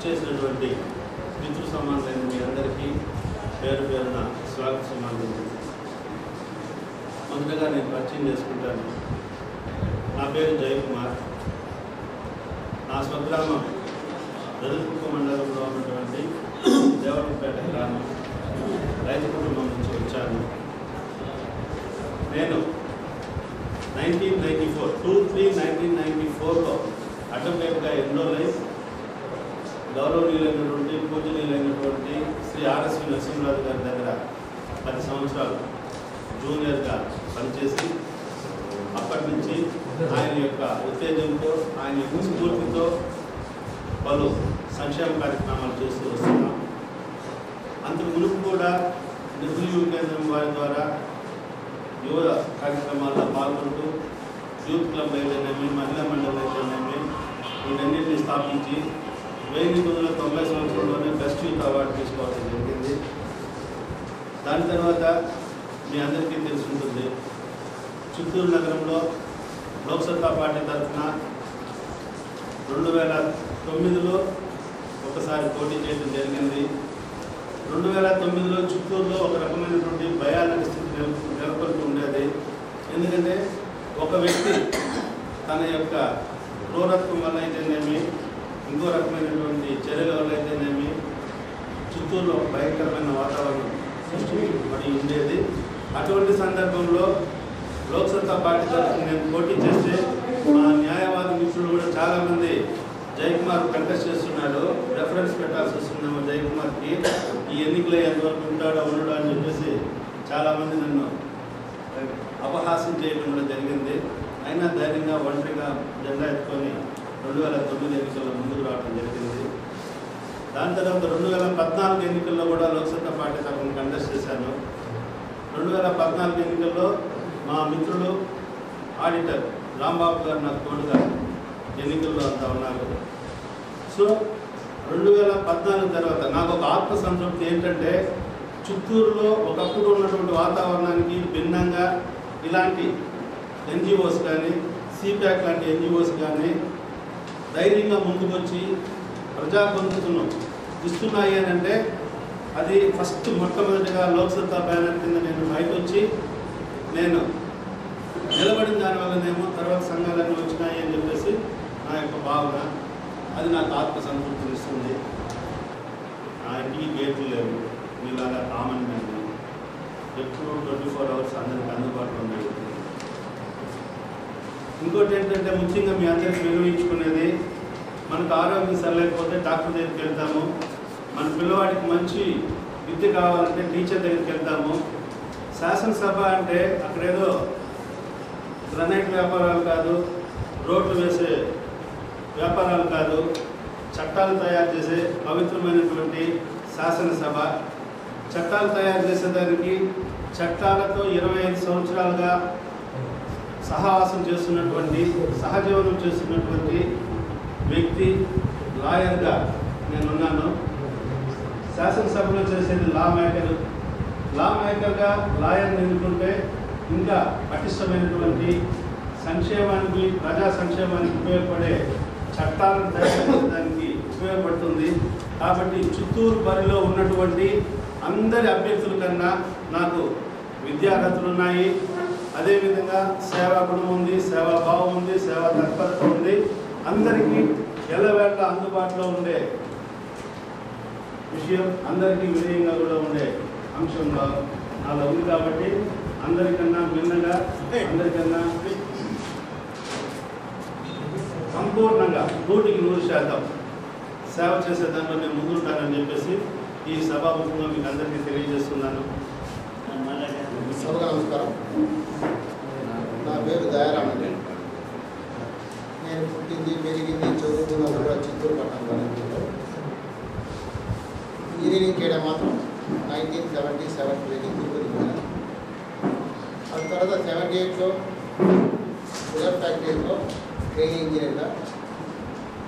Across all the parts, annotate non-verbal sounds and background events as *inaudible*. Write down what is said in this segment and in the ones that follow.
ఇచ్చేసినటువంటి మిత్రు సమానులైన మీ అందరికీ పేరు పేరున స్వాగత సమానం మొదటగా నేను పరిచయం చేసుకుంటాను. నా పేరు జయకుమార్. నా స్వగ్రామం దళితుక్క మండలంలో ఉన్నటువంటి దేవరపేట గ్రామం రైతు కుటుంబం నుంచి వచ్చాను. నేను nineteen ninety four to three nineteen ninety ఫోర్లో అడ్వకేట్గా ఎన్రోల్ అయి గౌరవనీయులైనటువంటి పూజనీయులైనటువంటి Shri R S V Narasimharaju గారి దగ్గర పది సంవత్సరాలు జూనియర్గా పనిచేసి అప్పటి నుంచి ఆయన యొక్క ఉత్తేజంతో ఆయన యొక్క స్ఫూర్తితో పలు సంక్షేమ కార్యక్రమాలు చేస్తూ వస్తున్నాం. అంతకు మునుపు కూడా నిధులు యువ కేంద్రం వారి ద్వారా యువ కార్యక్రమాల్లో పాల్గొంటూ యూత్ క్లబ్ అయితేనేమి మహిళా మండలి అయితేనేమి వీటన్నింటినీ స్థాపించి వెయ్యి వందల తొంభై సంవత్సరంలోనే బెస్ట్ యూత్ అవార్డు తీసుకోవడం జరిగింది. దాని తర్వాత మీ అందరికీ తెలిసి ఉంటుంది చిత్తూరు నగరంలో లోక్సత్తా పార్టీ తరఫున రెండు వేల తొమ్మిదిలో ఒకసారి పోటీ చేయడం జరిగింది. రెండు వేల తొమ్మిదిలో చిత్తూరులో ఒక రకమైనటువంటి భయాలని స్థితి నెల- నెలకొల్పి ఉండేది. ఎందుకంటే ఒక వ్యక్తి తన యొక్క క్రూరత్వం వల్ల అయితేనేమి ఇంకో రకమైనటువంటి చర్యలు ఎవరైతేనేమి అయితేనేమి చిత్తూరులో భయంకరమైన వాతావరణం మరి ఉండేది. అటువంటి సందర్భంలో లోక్సత్తా పార్టీ తరఫున నేను పోటీ చేస్తే మా న్యాయవాద మిత్రులు కూడా చాలామంది జయకుమార్ కంటెస్ట్ చేస్తున్నాడు రెఫరెన్స్ పెట్టాల్సి వస్తుందేమో జయకుమార్కి. ఈ ఎన్నికలు ఎంతవరకు ఉంటాడో ఉండడో అని చెప్పేసి చాలామంది నన్ను అపహాసం చేయడం కూడా జరిగింది. అయినా ధైర్యంగా ఒంటరిగా జెండా ఎత్తుకొని రెండు వేల తొమ్మిది ఎన్నికల్లో ముందుకు రావడం జరిగింది. దాని తర్వాత రెండు వేల పద్నాలుగు ఎన్నికల్లో కూడా లోక్సత్తా పార్టీ తరఫున కండెస్ట్ చేశాను. రెండు వేల పద్నాలుగు ఎన్నికల్లో మా మిత్రులు ఆడిటర్ రాంబాబు గారు నాకు తోడుగా ఎన్నికల్లో అంతా ఉన్నారు. సో రెండు వేల పద్నాలుగు తర్వాత నాకు ఒక ఆత్మ సంతృప్తి ఏంటంటే చిత్తూరులో ఒకప్పుడు ఉన్నటువంటి వాతావరణానికి భిన్నంగా ఇలాంటి ఎన్జిఓస్ కానీ సిప్యాక్ లాంటి ఎన్జిఓస్ కానీ ధైర్యంగా ముందుకొచ్చి ప్రజా గొంతును ఇస్తున్నాయి అని అంటే అది ఫస్ట్ మొట్టమొదటిగా లోక్సత్తా బ్యానర్ కింద నేను బయటొచ్చి నేను నిలబడిన దానివల్లనేమో తర్వాత సంఘాలన్నీ వచ్చినాయి అని చెప్పేసి నా యొక్క భావన. అది నాకు ఆత్మ సంతృప్తిని ఇస్తుంది. నా ఇంటికి గేట్లు లేవు. మీలాగా కామన్ మ్యాన్. ఎప్పుడు ట్వంటీ ఫోర్ అవర్స్ అందరికి అందుబాటులో ఉన్నాయి ఇంకోటి ఏంటంటే ముఖ్యంగా మీ అందరికి వినియోగించుకునేది మనకు ఆరోగ్యం సరిలేకపోతే డాక్టర్ దగ్గరికి వెళ్తాము. మన పిల్లవాడికి మంచి విద్య కావాలంటే టీచర్ దగ్గరికి వెళ్తాము. శాసనసభ అంటే అక్కడేదో గ్రనైట్ వ్యాపారాలు కాదు రోడ్లు వేసే వ్యాపారాలు కాదు చట్టాలు తయారు చేసే పవిత్రమైనటువంటి శాసనసభ. చట్టాలు తయారు చేసేదానికి చట్టాలతో ఇరవై ఐదు సంవత్సరాలుగా సహవాసం చేస్తున్నటువంటి సహజీవనం చేస్తున్నటువంటి వ్యక్తి లాయర్గా నేనున్నాను. శాసనసభలో చేసేది లా మేకర్. లా మేకర్గా లాయర్ ఎన్నుకుంటే ఇంకా పటిష్టమైనటువంటి సంక్షేమానికి ప్రజా సంక్షేమానికి ఉపయోగపడే చట్టాలను తయారు చేయడానికి ఉపయోగపడుతుంది. కాబట్టి చిత్తూరు బరిలో ఉన్నటువంటి అందరి అభ్యర్థుల కన్నా నాకు విద్యార్హతలు ఉన్నాయి. అదేవిధంగా సేవా గుణం ఉంది సేవా భావం ఉంది సేవా తత్పరత ఉంది. అందరికీ ఎల్లవేళ అందుబాటులో ఉండే విషయం అందరికీ విధేయంగా కూడా ఉండే అంశంలో అలా నాలో ఉంది కాబట్టి అందరికన్నా భిన్నంగా అందరికన్నా సంపూర్ణంగా నూటికి నూరు శాతం సేవ చేసే దాంట్లో నేను ముందుంటానని చెప్పేసి ఈ సభాముఖంగా మీకు అందరికీ తెలియజేస్తున్నాను. సభకు నమస్కారం. నా పేరు దయారామండి నేను పుట్టింది పెరిగింది చదువుతున్న కూడా చిత్తూరు పట్టణంలో ఇంజనీరింగ్ చేయడం మాత్రం నైన్టీన్ సెవెంటీ సెవెన్ వెళ్ళి తిరుపతి ఆ తర్వాత సెవెంటీ ఎయిట్లో షుగర్ ఫ్యాక్టరీలో ట్రైనింగ్ ఇంజనీర్గా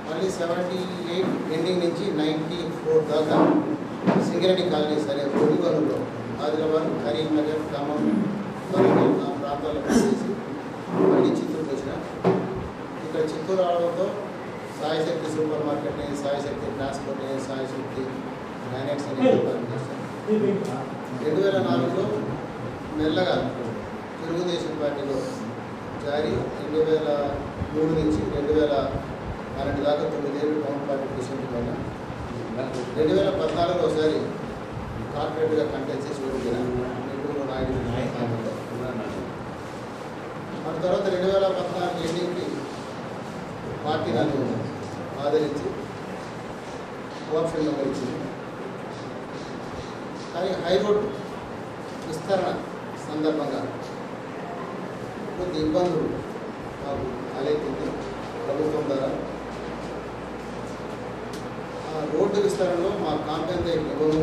మళ్ళీ సెవెంటీ ఎయిట్ ఎండింగ్ నుంచి నైంటీ ఫోర్ దాకా సింగరెడ్డి సరే అనే ఒడిగోలులో ఆదిలాబాద్ కరీంనగర్ ఖమ్మం ఆ ప్రాంతాల్లో పనిచేసి మళ్ళీ చిత్తూరుకి వచ్చిన. ఇక్కడ చిత్తూరు రావడంతో సాయిశక్తి సూపర్ మార్కెట్ అని సాయిశక్తి ట్రాన్స్పోర్ట్ అని సాయిశక్తి గ్రానైట్స్ అని పనిచేస్తాను రెండు వేల నాలుగులో మెల్లగా తెలుగుదేశం పార్టీలో జారీ రెండు వేల మూడు నుంచి రెండు వేల పన్నెండు దాకా తొమ్మిదేళ్ళు టౌన్ పార్టీ ప్రెసిడెంట్ రెండు వేల పద్నాలుగులో ఒకసారి కార్పొరేట్గా కంటెస్ట్ చేసి ఓడిపోయిన నెల్లూరు నాయుడు మన తర్వాత రెండు వేల పద్నాలుగు ఎన్నికకి పార్టీ నన్ను ఆదరించి కోఆప్షన్ నెంబర్ ఇచ్చింది కానీ హైరోడ్ విస్తరణ సందర్భంగా కొద్ది ఇబ్బందులు మాకు తలెత్తింది ప్రభుత్వం ద్వారా ఆ రోడ్డు విస్తరణలో మా కాంపెన్ ఇవ్వను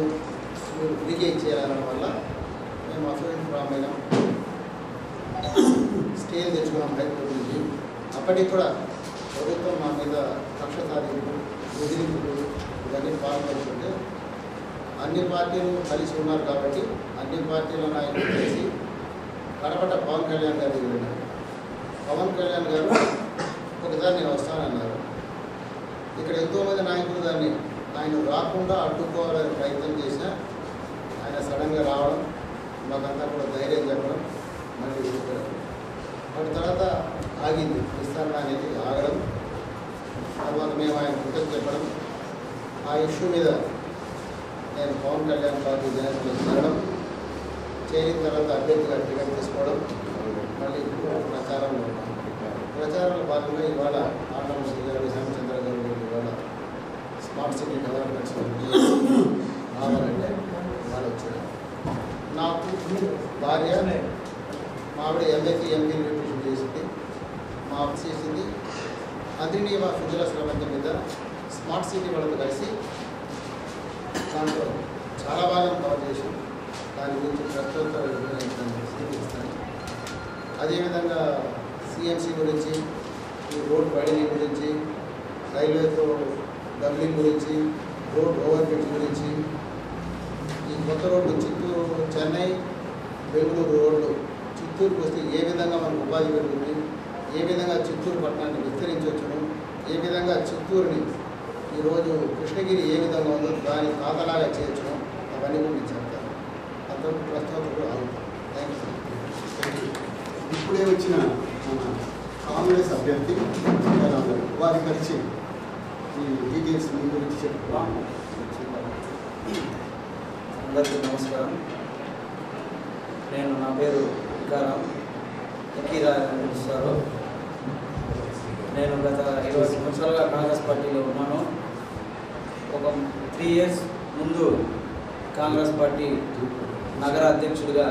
మీరు లీకేజ్ చేయాలనడం వల్ల మేము అసోసియేషన్ ఫామ్ అయినాం స్కేల్ తెచ్చుకున్నాం హైకోర్టు నుంచి అప్పటికి కూడా ప్రభుత్వం మా మీద కక్ష సాధింపు బెదిరింపులు ఇవన్నీ పాల్పడుతుంటే అన్ని పార్టీలు కలిసి ఉన్నారు కాబట్టి అన్ని పార్టీల నాయకులు కలిసి కడపట పవన్ కళ్యాణ్ గారికి వెళ్ళారు. పవన్ కళ్యాణ్ గారు ఒకసారి నేను వస్తానన్నారు ఇక్కడ ఎంతోమంది నాయకులు దాన్ని ఆయన రాకుండా అడ్డుకోవాలని ప్రయత్నం చేసినా సడన్గా రావడం మాకంతా కూడా ధైర్యం చెప్పడం మళ్ళీ చెప్పడం వాటి తర్వాత ఆగింది. విస్తరణ అనేది ఆగడం తర్వాత మేము ఆయన కృతజ్ఞత చెప్పడం ఆ ఇష్యూ మీద నేను పవన్ కళ్యాణ్ పార్టీ జనరల్ చేరడం చేరిన తర్వాత అభ్యర్థిగా టికెట్ తీసుకోవడం మళ్ళీ ప్రచారంలో. ప్రచారంలో భాగంగా ఇవాళ ఆటోమేషన్ గారు శ్యామచంద్ర గారు ఇవాళ స్మార్ట్ సిటీ డెవలప్మెంట్స్ రావాలంటే *coughs* వాళ్ళు వచ్చాడు నాకు భార్య మా ఆవిడ ఎంఎస్సీ ఎంపీ న్యూట్రిషన్ చేసింది. మా ఆఫీస్ చేసింది. అదిని మా సుజల శ్రమంత మీద స్మార్ట్ సిటీ వాళ్ళతో కలిసి దాంట్లో చాలా బాగా కవర్ చేసాం దాని గురించి ప్రస్తుత ఇస్తాను అదేవిధంగా సిఎంసీ గురించి ఈ రోడ్ వైడనింగ్ గురించి రైల్వేతో డబ్లింగ్ గురించి రోడ్ ఓవర్బ్రిడ్జ్ గురించి కొత్త రోడ్డు చిత్తూరు చెన్నై బెంగళూరు రోడ్డు. చిత్తూరుకు వస్తే ఏ విధంగా మనకు ఉపాధి పెరుగుతుంది? ఏ విధంగా చిత్తూరు పట్టణాన్ని విస్తరించవచ్చును? ఏ విధంగా చిత్తూరుని ఈరోజు కృష్ణగిరి ఏ విధంగా ఉందో దాని ఖాతాలాగా చేయొచ్చును? అవన్నీ కూడా నేను చెప్తాను. అంత ప్రస్తుతం కూడా ఆగుతాను థ్యాంక్ యూ ఇప్పుడే వచ్చిన మన కాంగ్రెస్ అభ్యర్థి సీతారాం గారు వారి పరిచయం. ఈ డీటెయిల్స్ మీ గురించి చెప్పుకోవాలి అందరికీ నమస్కారం. నేను నా పేరు వికారాం ఎక్కీరా అని పిలుస్తారు. నేను గత ఇరవై సంవత్సరాలుగా కాంగ్రెస్ పార్టీలో ఉన్నాను. ఒక త్రీ ఇయర్స్ ముందు కాంగ్రెస్ పార్టీ నగర అధ్యక్షుడిగా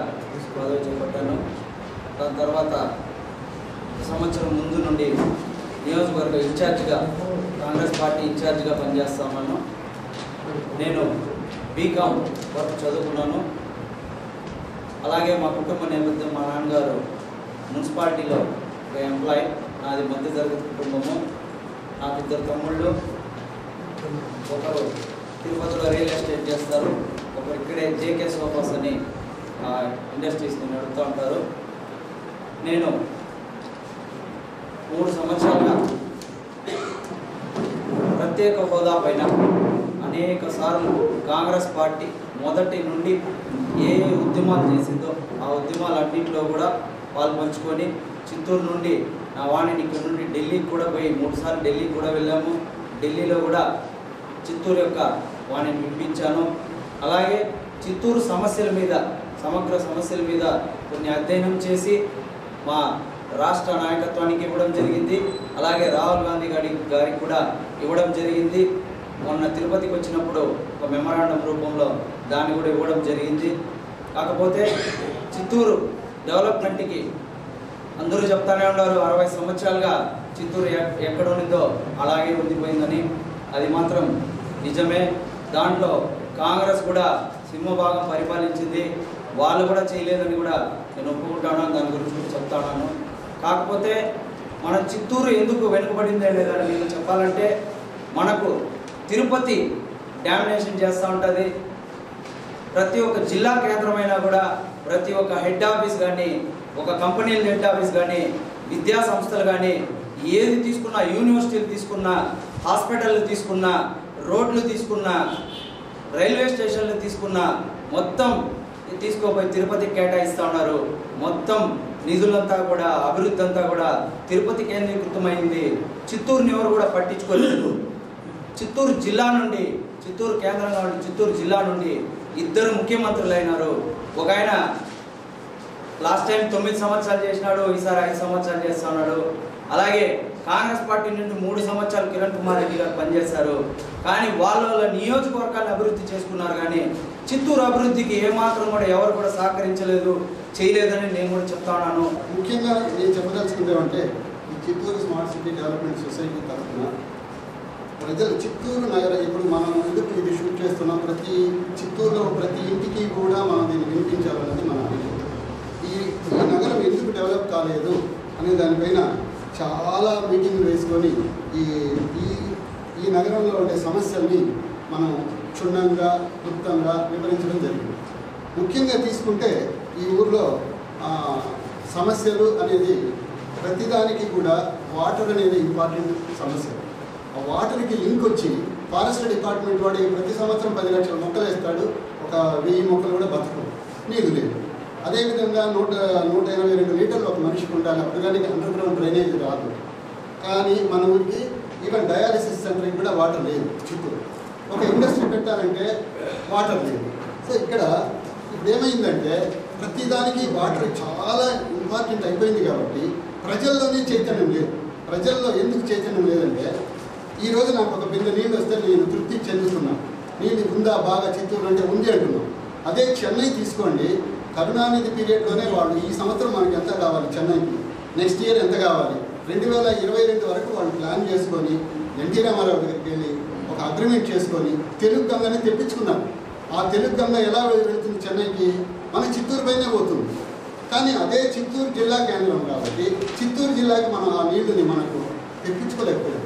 పదవి చేపట్టాను. దాని తర్వాత సంవత్సరం ముందు నుండి నియోజకవర్గ ఇన్ఛార్జ్గా కాంగ్రెస్ పార్టీ ఇన్ఛార్జ్గా పనిచేస్తా నేను బీకామ్ వరకు చదువుకున్నాను. అలాగే మా కుటుంబ నేపథ్యం మా నాన్నగారు మున్సిపాలిటీలో ఒక ఎంప్లాయ్ నాది మధ్య తరగతి కుటుంబము. నాకు ఇద్దరు తమ్ముళ్ళు. ఒకరు తిరుపతిలో రియల్ ఎస్టేట్ చేస్తారు. ఒకరు ఇక్కడే జేకే సోఫాస్ అని ఇండస్ట్రీస్ని నడుపుతూ ఉంటారు. నేను మూడు సంవత్సరాలుగా ప్రత్యేక హోదా పైన అనేక సార్లు కాంగ్రెస్ పార్టీ మొదటి నుండి ఏ ఏ ఉద్యమాలు చేసిందో ఆ ఉద్యమాలన్నింటిలో కూడా పాల్పంచుకొని చిత్తూరు నుండి నా వాణిని ఇక్కడ నుండి ఢిల్లీకి కూడా పోయి మూడుసార్లు ఢిల్లీకి కూడా వెళ్ళాము. ఢిల్లీలో కూడా చిత్తూరు యొక్క వాణిని వినిపించాను. అలాగే చిత్తూరు సమస్యల మీద సమగ్ర సమస్యల మీద కొన్ని అధ్యయనం చేసి మా రాష్ట్ర నాయకత్వానికి ఇవ్వడం జరిగింది. అలాగే రాహుల్ గాంధీ గారి గారికి కూడా ఇవ్వడం జరిగింది. మొన్న తిరుపతికి వచ్చినప్పుడు ఒక మెమరాండం రూపంలో దాన్ని కూడా ఇవ్వడం జరిగింది. కాకపోతే చిత్తూరు డెవలప్మెంట్కి అందరూ చెప్తానే ఉన్నారు అరవై సంవత్సరాలుగా చిత్తూరు ఎక్కడ ఉన్నదో అలాగే ఉండిపోయిందని. అది మాత్రం నిజమే. దాంట్లో కాంగ్రెస్ కూడా సింహభాగం పరిపాలించింది. వాళ్ళు కూడా చేయలేదని కూడా నేను ఒప్పుకుంటాను దాని గురించి కూడా చెప్తాను. కాకపోతే మన చిత్తూరు ఎందుకు వెనుకబడింది లేదని నేను చెప్పాలంటే మనకు తిరుపతి డామినేషన్ చేస్తూ ఉంటుంది. ప్రతి ఒక్క జిల్లా కేంద్రమైనా కూడా ప్రతి ఒక్క హెడ్ ఆఫీస్ కానీ ఒక కంపెనీల హెడ్ ఆఫీస్ కానీ విద్యా సంస్థలు కానీ ఏది తీసుకున్నా యూనివర్సిటీలు తీసుకున్నా హాస్పిటల్ తీసుకున్నా రోడ్లు తీసుకున్నా రైల్వే స్టేషన్లు తీసుకున్నా మొత్తం తీసుకోపోయి తిరుపతికి కేటాయిస్తూ ఉన్నారు. మొత్తం నిధులంతా కూడా అభివృద్ధి అంతా కూడా తిరుపతి కేంద్రీకృతమైంది. చిత్తూరుని ఎవరు కూడా పట్టించుకోలేదు. చిత్తూరు జిల్లా నుండి చిత్తూరు కేంద్రంగా ఉండి చిత్తూరు జిల్లా నుండి ఇద్దరు ముఖ్యమంత్రులు అయినారు ఒక ఆయన లాస్ట్ టైం తొమ్మిది సంవత్సరాలు చేసినాడు ఈసారి ఐదు సంవత్సరాలు చేస్తున్నాడు. అలాగే కాంగ్రెస్ పార్టీ నుండి మూడు సంవత్సరాలు కిరణ్ కుమార్ రెడ్డి గారు పనిచేశారు. కానీ వాళ్ళ వాళ్ళ నియోజకవర్గాన్ని అభివృద్ధి చేసుకున్నారు కానీ చిత్తూరు అభివృద్ధికి ఏమాత్రం కూడా ఎవరు కూడా సహకరించలేదు చేయలేదని నేను కూడా చెప్తా ఉన్నాను. ముఖ్యంగా నేను చెప్పదలుచుకుంది ఈ Chittoor smart city development society తరఫున ప్రజలు చిత్తూరు నగరం ఇప్పుడు మనం ఎందుకు ఇది షూట్ చేస్తున్నాం? ప్రతి చిత్తూరులో ప్రతి ఇంటికి కూడా మనం దీన్ని వినిపించాలన్నది మన అభిప్రాయం. ఈ ఈ నగరం ఎందుకు డెవలప్ కాలేదు అనే దానిపైన చాలా మీటింగ్లు వేసుకొని ఈ ఈ ఈ నగరంలో ఉండే సమస్యల్ని మనం క్షుణ్ణంగా క్లుప్తంగా వివరించడం జరిగింది. ముఖ్యంగా తీసుకుంటే ఈ ఊర్లో సమస్యలు అనేది ప్రతిదానికి కూడా వాటర్ అనేది ఇంపార్టెంట్ సమస్య. ఆ వాటర్కి లింక్ వచ్చి ఫారెస్ట్ డిపార్ట్మెంట్ వాడు ప్రతి సంవత్సరం పది లక్షల మొక్కలు వేస్తాడు. ఒక వెయ్యి మొక్కలు కూడా బతకవు. నీరు లేదు అదేవిధంగా నూట నూట ఎనభై రెండు లీటర్లు ఒక మనిషికి ఉండాలి. అప్పుడు కానీ అండర్ గ్రౌండ్ డ్రైనేజ్ రాదు. కానీ మన ఊరికి ఈవెన్ డయాలిసిస్ సెంటర్కి కూడా వాటర్ లేదు. చిత్తూరు ఒక ఇండస్ట్రీ పెట్టాలంటే వాటర్ లేదు. సో ఇక్కడ ఇప్పుడు ఏమైందంటే ప్రతిదానికి వాటర్ చాలా ఇంపార్టెంట్ అయిపోయింది కాబట్టి ప్రజల్లోనే చైతన్యం లేదు. ప్రజల్లో ఎందుకు చైతన్యం లేదంటే ఈ రోజు నాకు ఒక బిందె నీళ్ళు వస్తే నేను తృప్తి చెందుతున్నాను. నీళ్ళు ఉందా బాగా చిత్తూరు అంటే ఉంది అంటున్నాం అదే చెన్నై తీసుకోండి. కరుణానిధి పీరియడ్లోనే వాళ్ళు ఈ సంవత్సరం మనకి ఎంత కావాలి చెన్నైకి? నెక్స్ట్ ఇయర్ ఎంత కావాలి? రెండు వేల ఇరవై రెండు వరకు వాళ్ళు ప్లాన్ చేసుకొని ఎన్టీ రామారావు దగ్గరికి వెళ్ళి ఒక అగ్రిమెంట్ చేసుకొని తెలుగు గంగని తెప్పించుకున్నారు. ఆ తెలుగు గంగ ఎలా వెళ్తుంది చెన్నైకి? మన చిత్తూరు పైనే పోతుంది. కానీ అదే చిత్తూరు జిల్లా కేంద్రం కాబట్టి చిత్తూరు జిల్లాకి మనం ఆ నీళ్ళని మనకు తెప్పించుకోలేకపోయాం.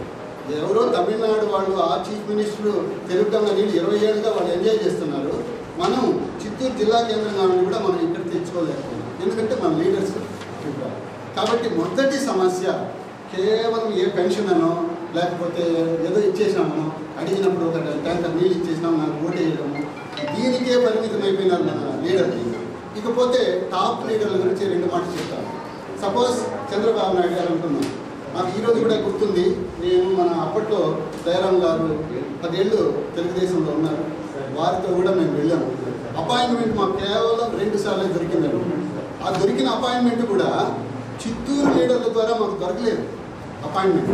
ఎవరో తమిళనాడు వాళ్ళు ఆ చీఫ్ మినిస్టర్ తెలుగు నీళ్ళు ఇరవై ఏళ్ళుగా వాళ్ళు ఎంజాయ్ చేస్తున్నారు. మనం చిత్తూరు జిల్లా కేంద్రంగా కూడా మనం ఇక్కడ తెచ్చుకోలేకపోయాం ఎందుకంటే మన లీడర్స్ కాబట్టి మొదటి సమస్య కేవలం ఏ పెన్షన్ అనో లేకపోతే ఏదో ఇచ్చేసినామనో అడిగినప్పుడు ఒక ట్యాంకర్ నీళ్ళు ఇచ్చేసినాము నాకు ఓటేయడము దీనికే పరిమితం అయిపోయినారు మన లీడర్కి ఇకపోతే టాప్ లీడర్ల గురించి రెండు మాటలు చెప్తాను. సపోజ్ చంద్రబాబు నాయుడు గారు అనుకున్నాం నాకు ఈరోజు కూడా గుర్తుంది నేను మన అప్పట్లో దయారాం గారు పదేళ్ళు తెలుగుదేశంలో ఉన్నారు. వారితో కూడా మేము వెళ్ళాము. అపాయింట్మెంట్ మాకు కేవలం రెండు సార్లు దొరికిందండి. ఆ దొరికిన అపాయింట్మెంట్ కూడా చిత్తూరు లీడర్ల ద్వారా మాకు దొరకలేదు. అపాయింట్మెంట్.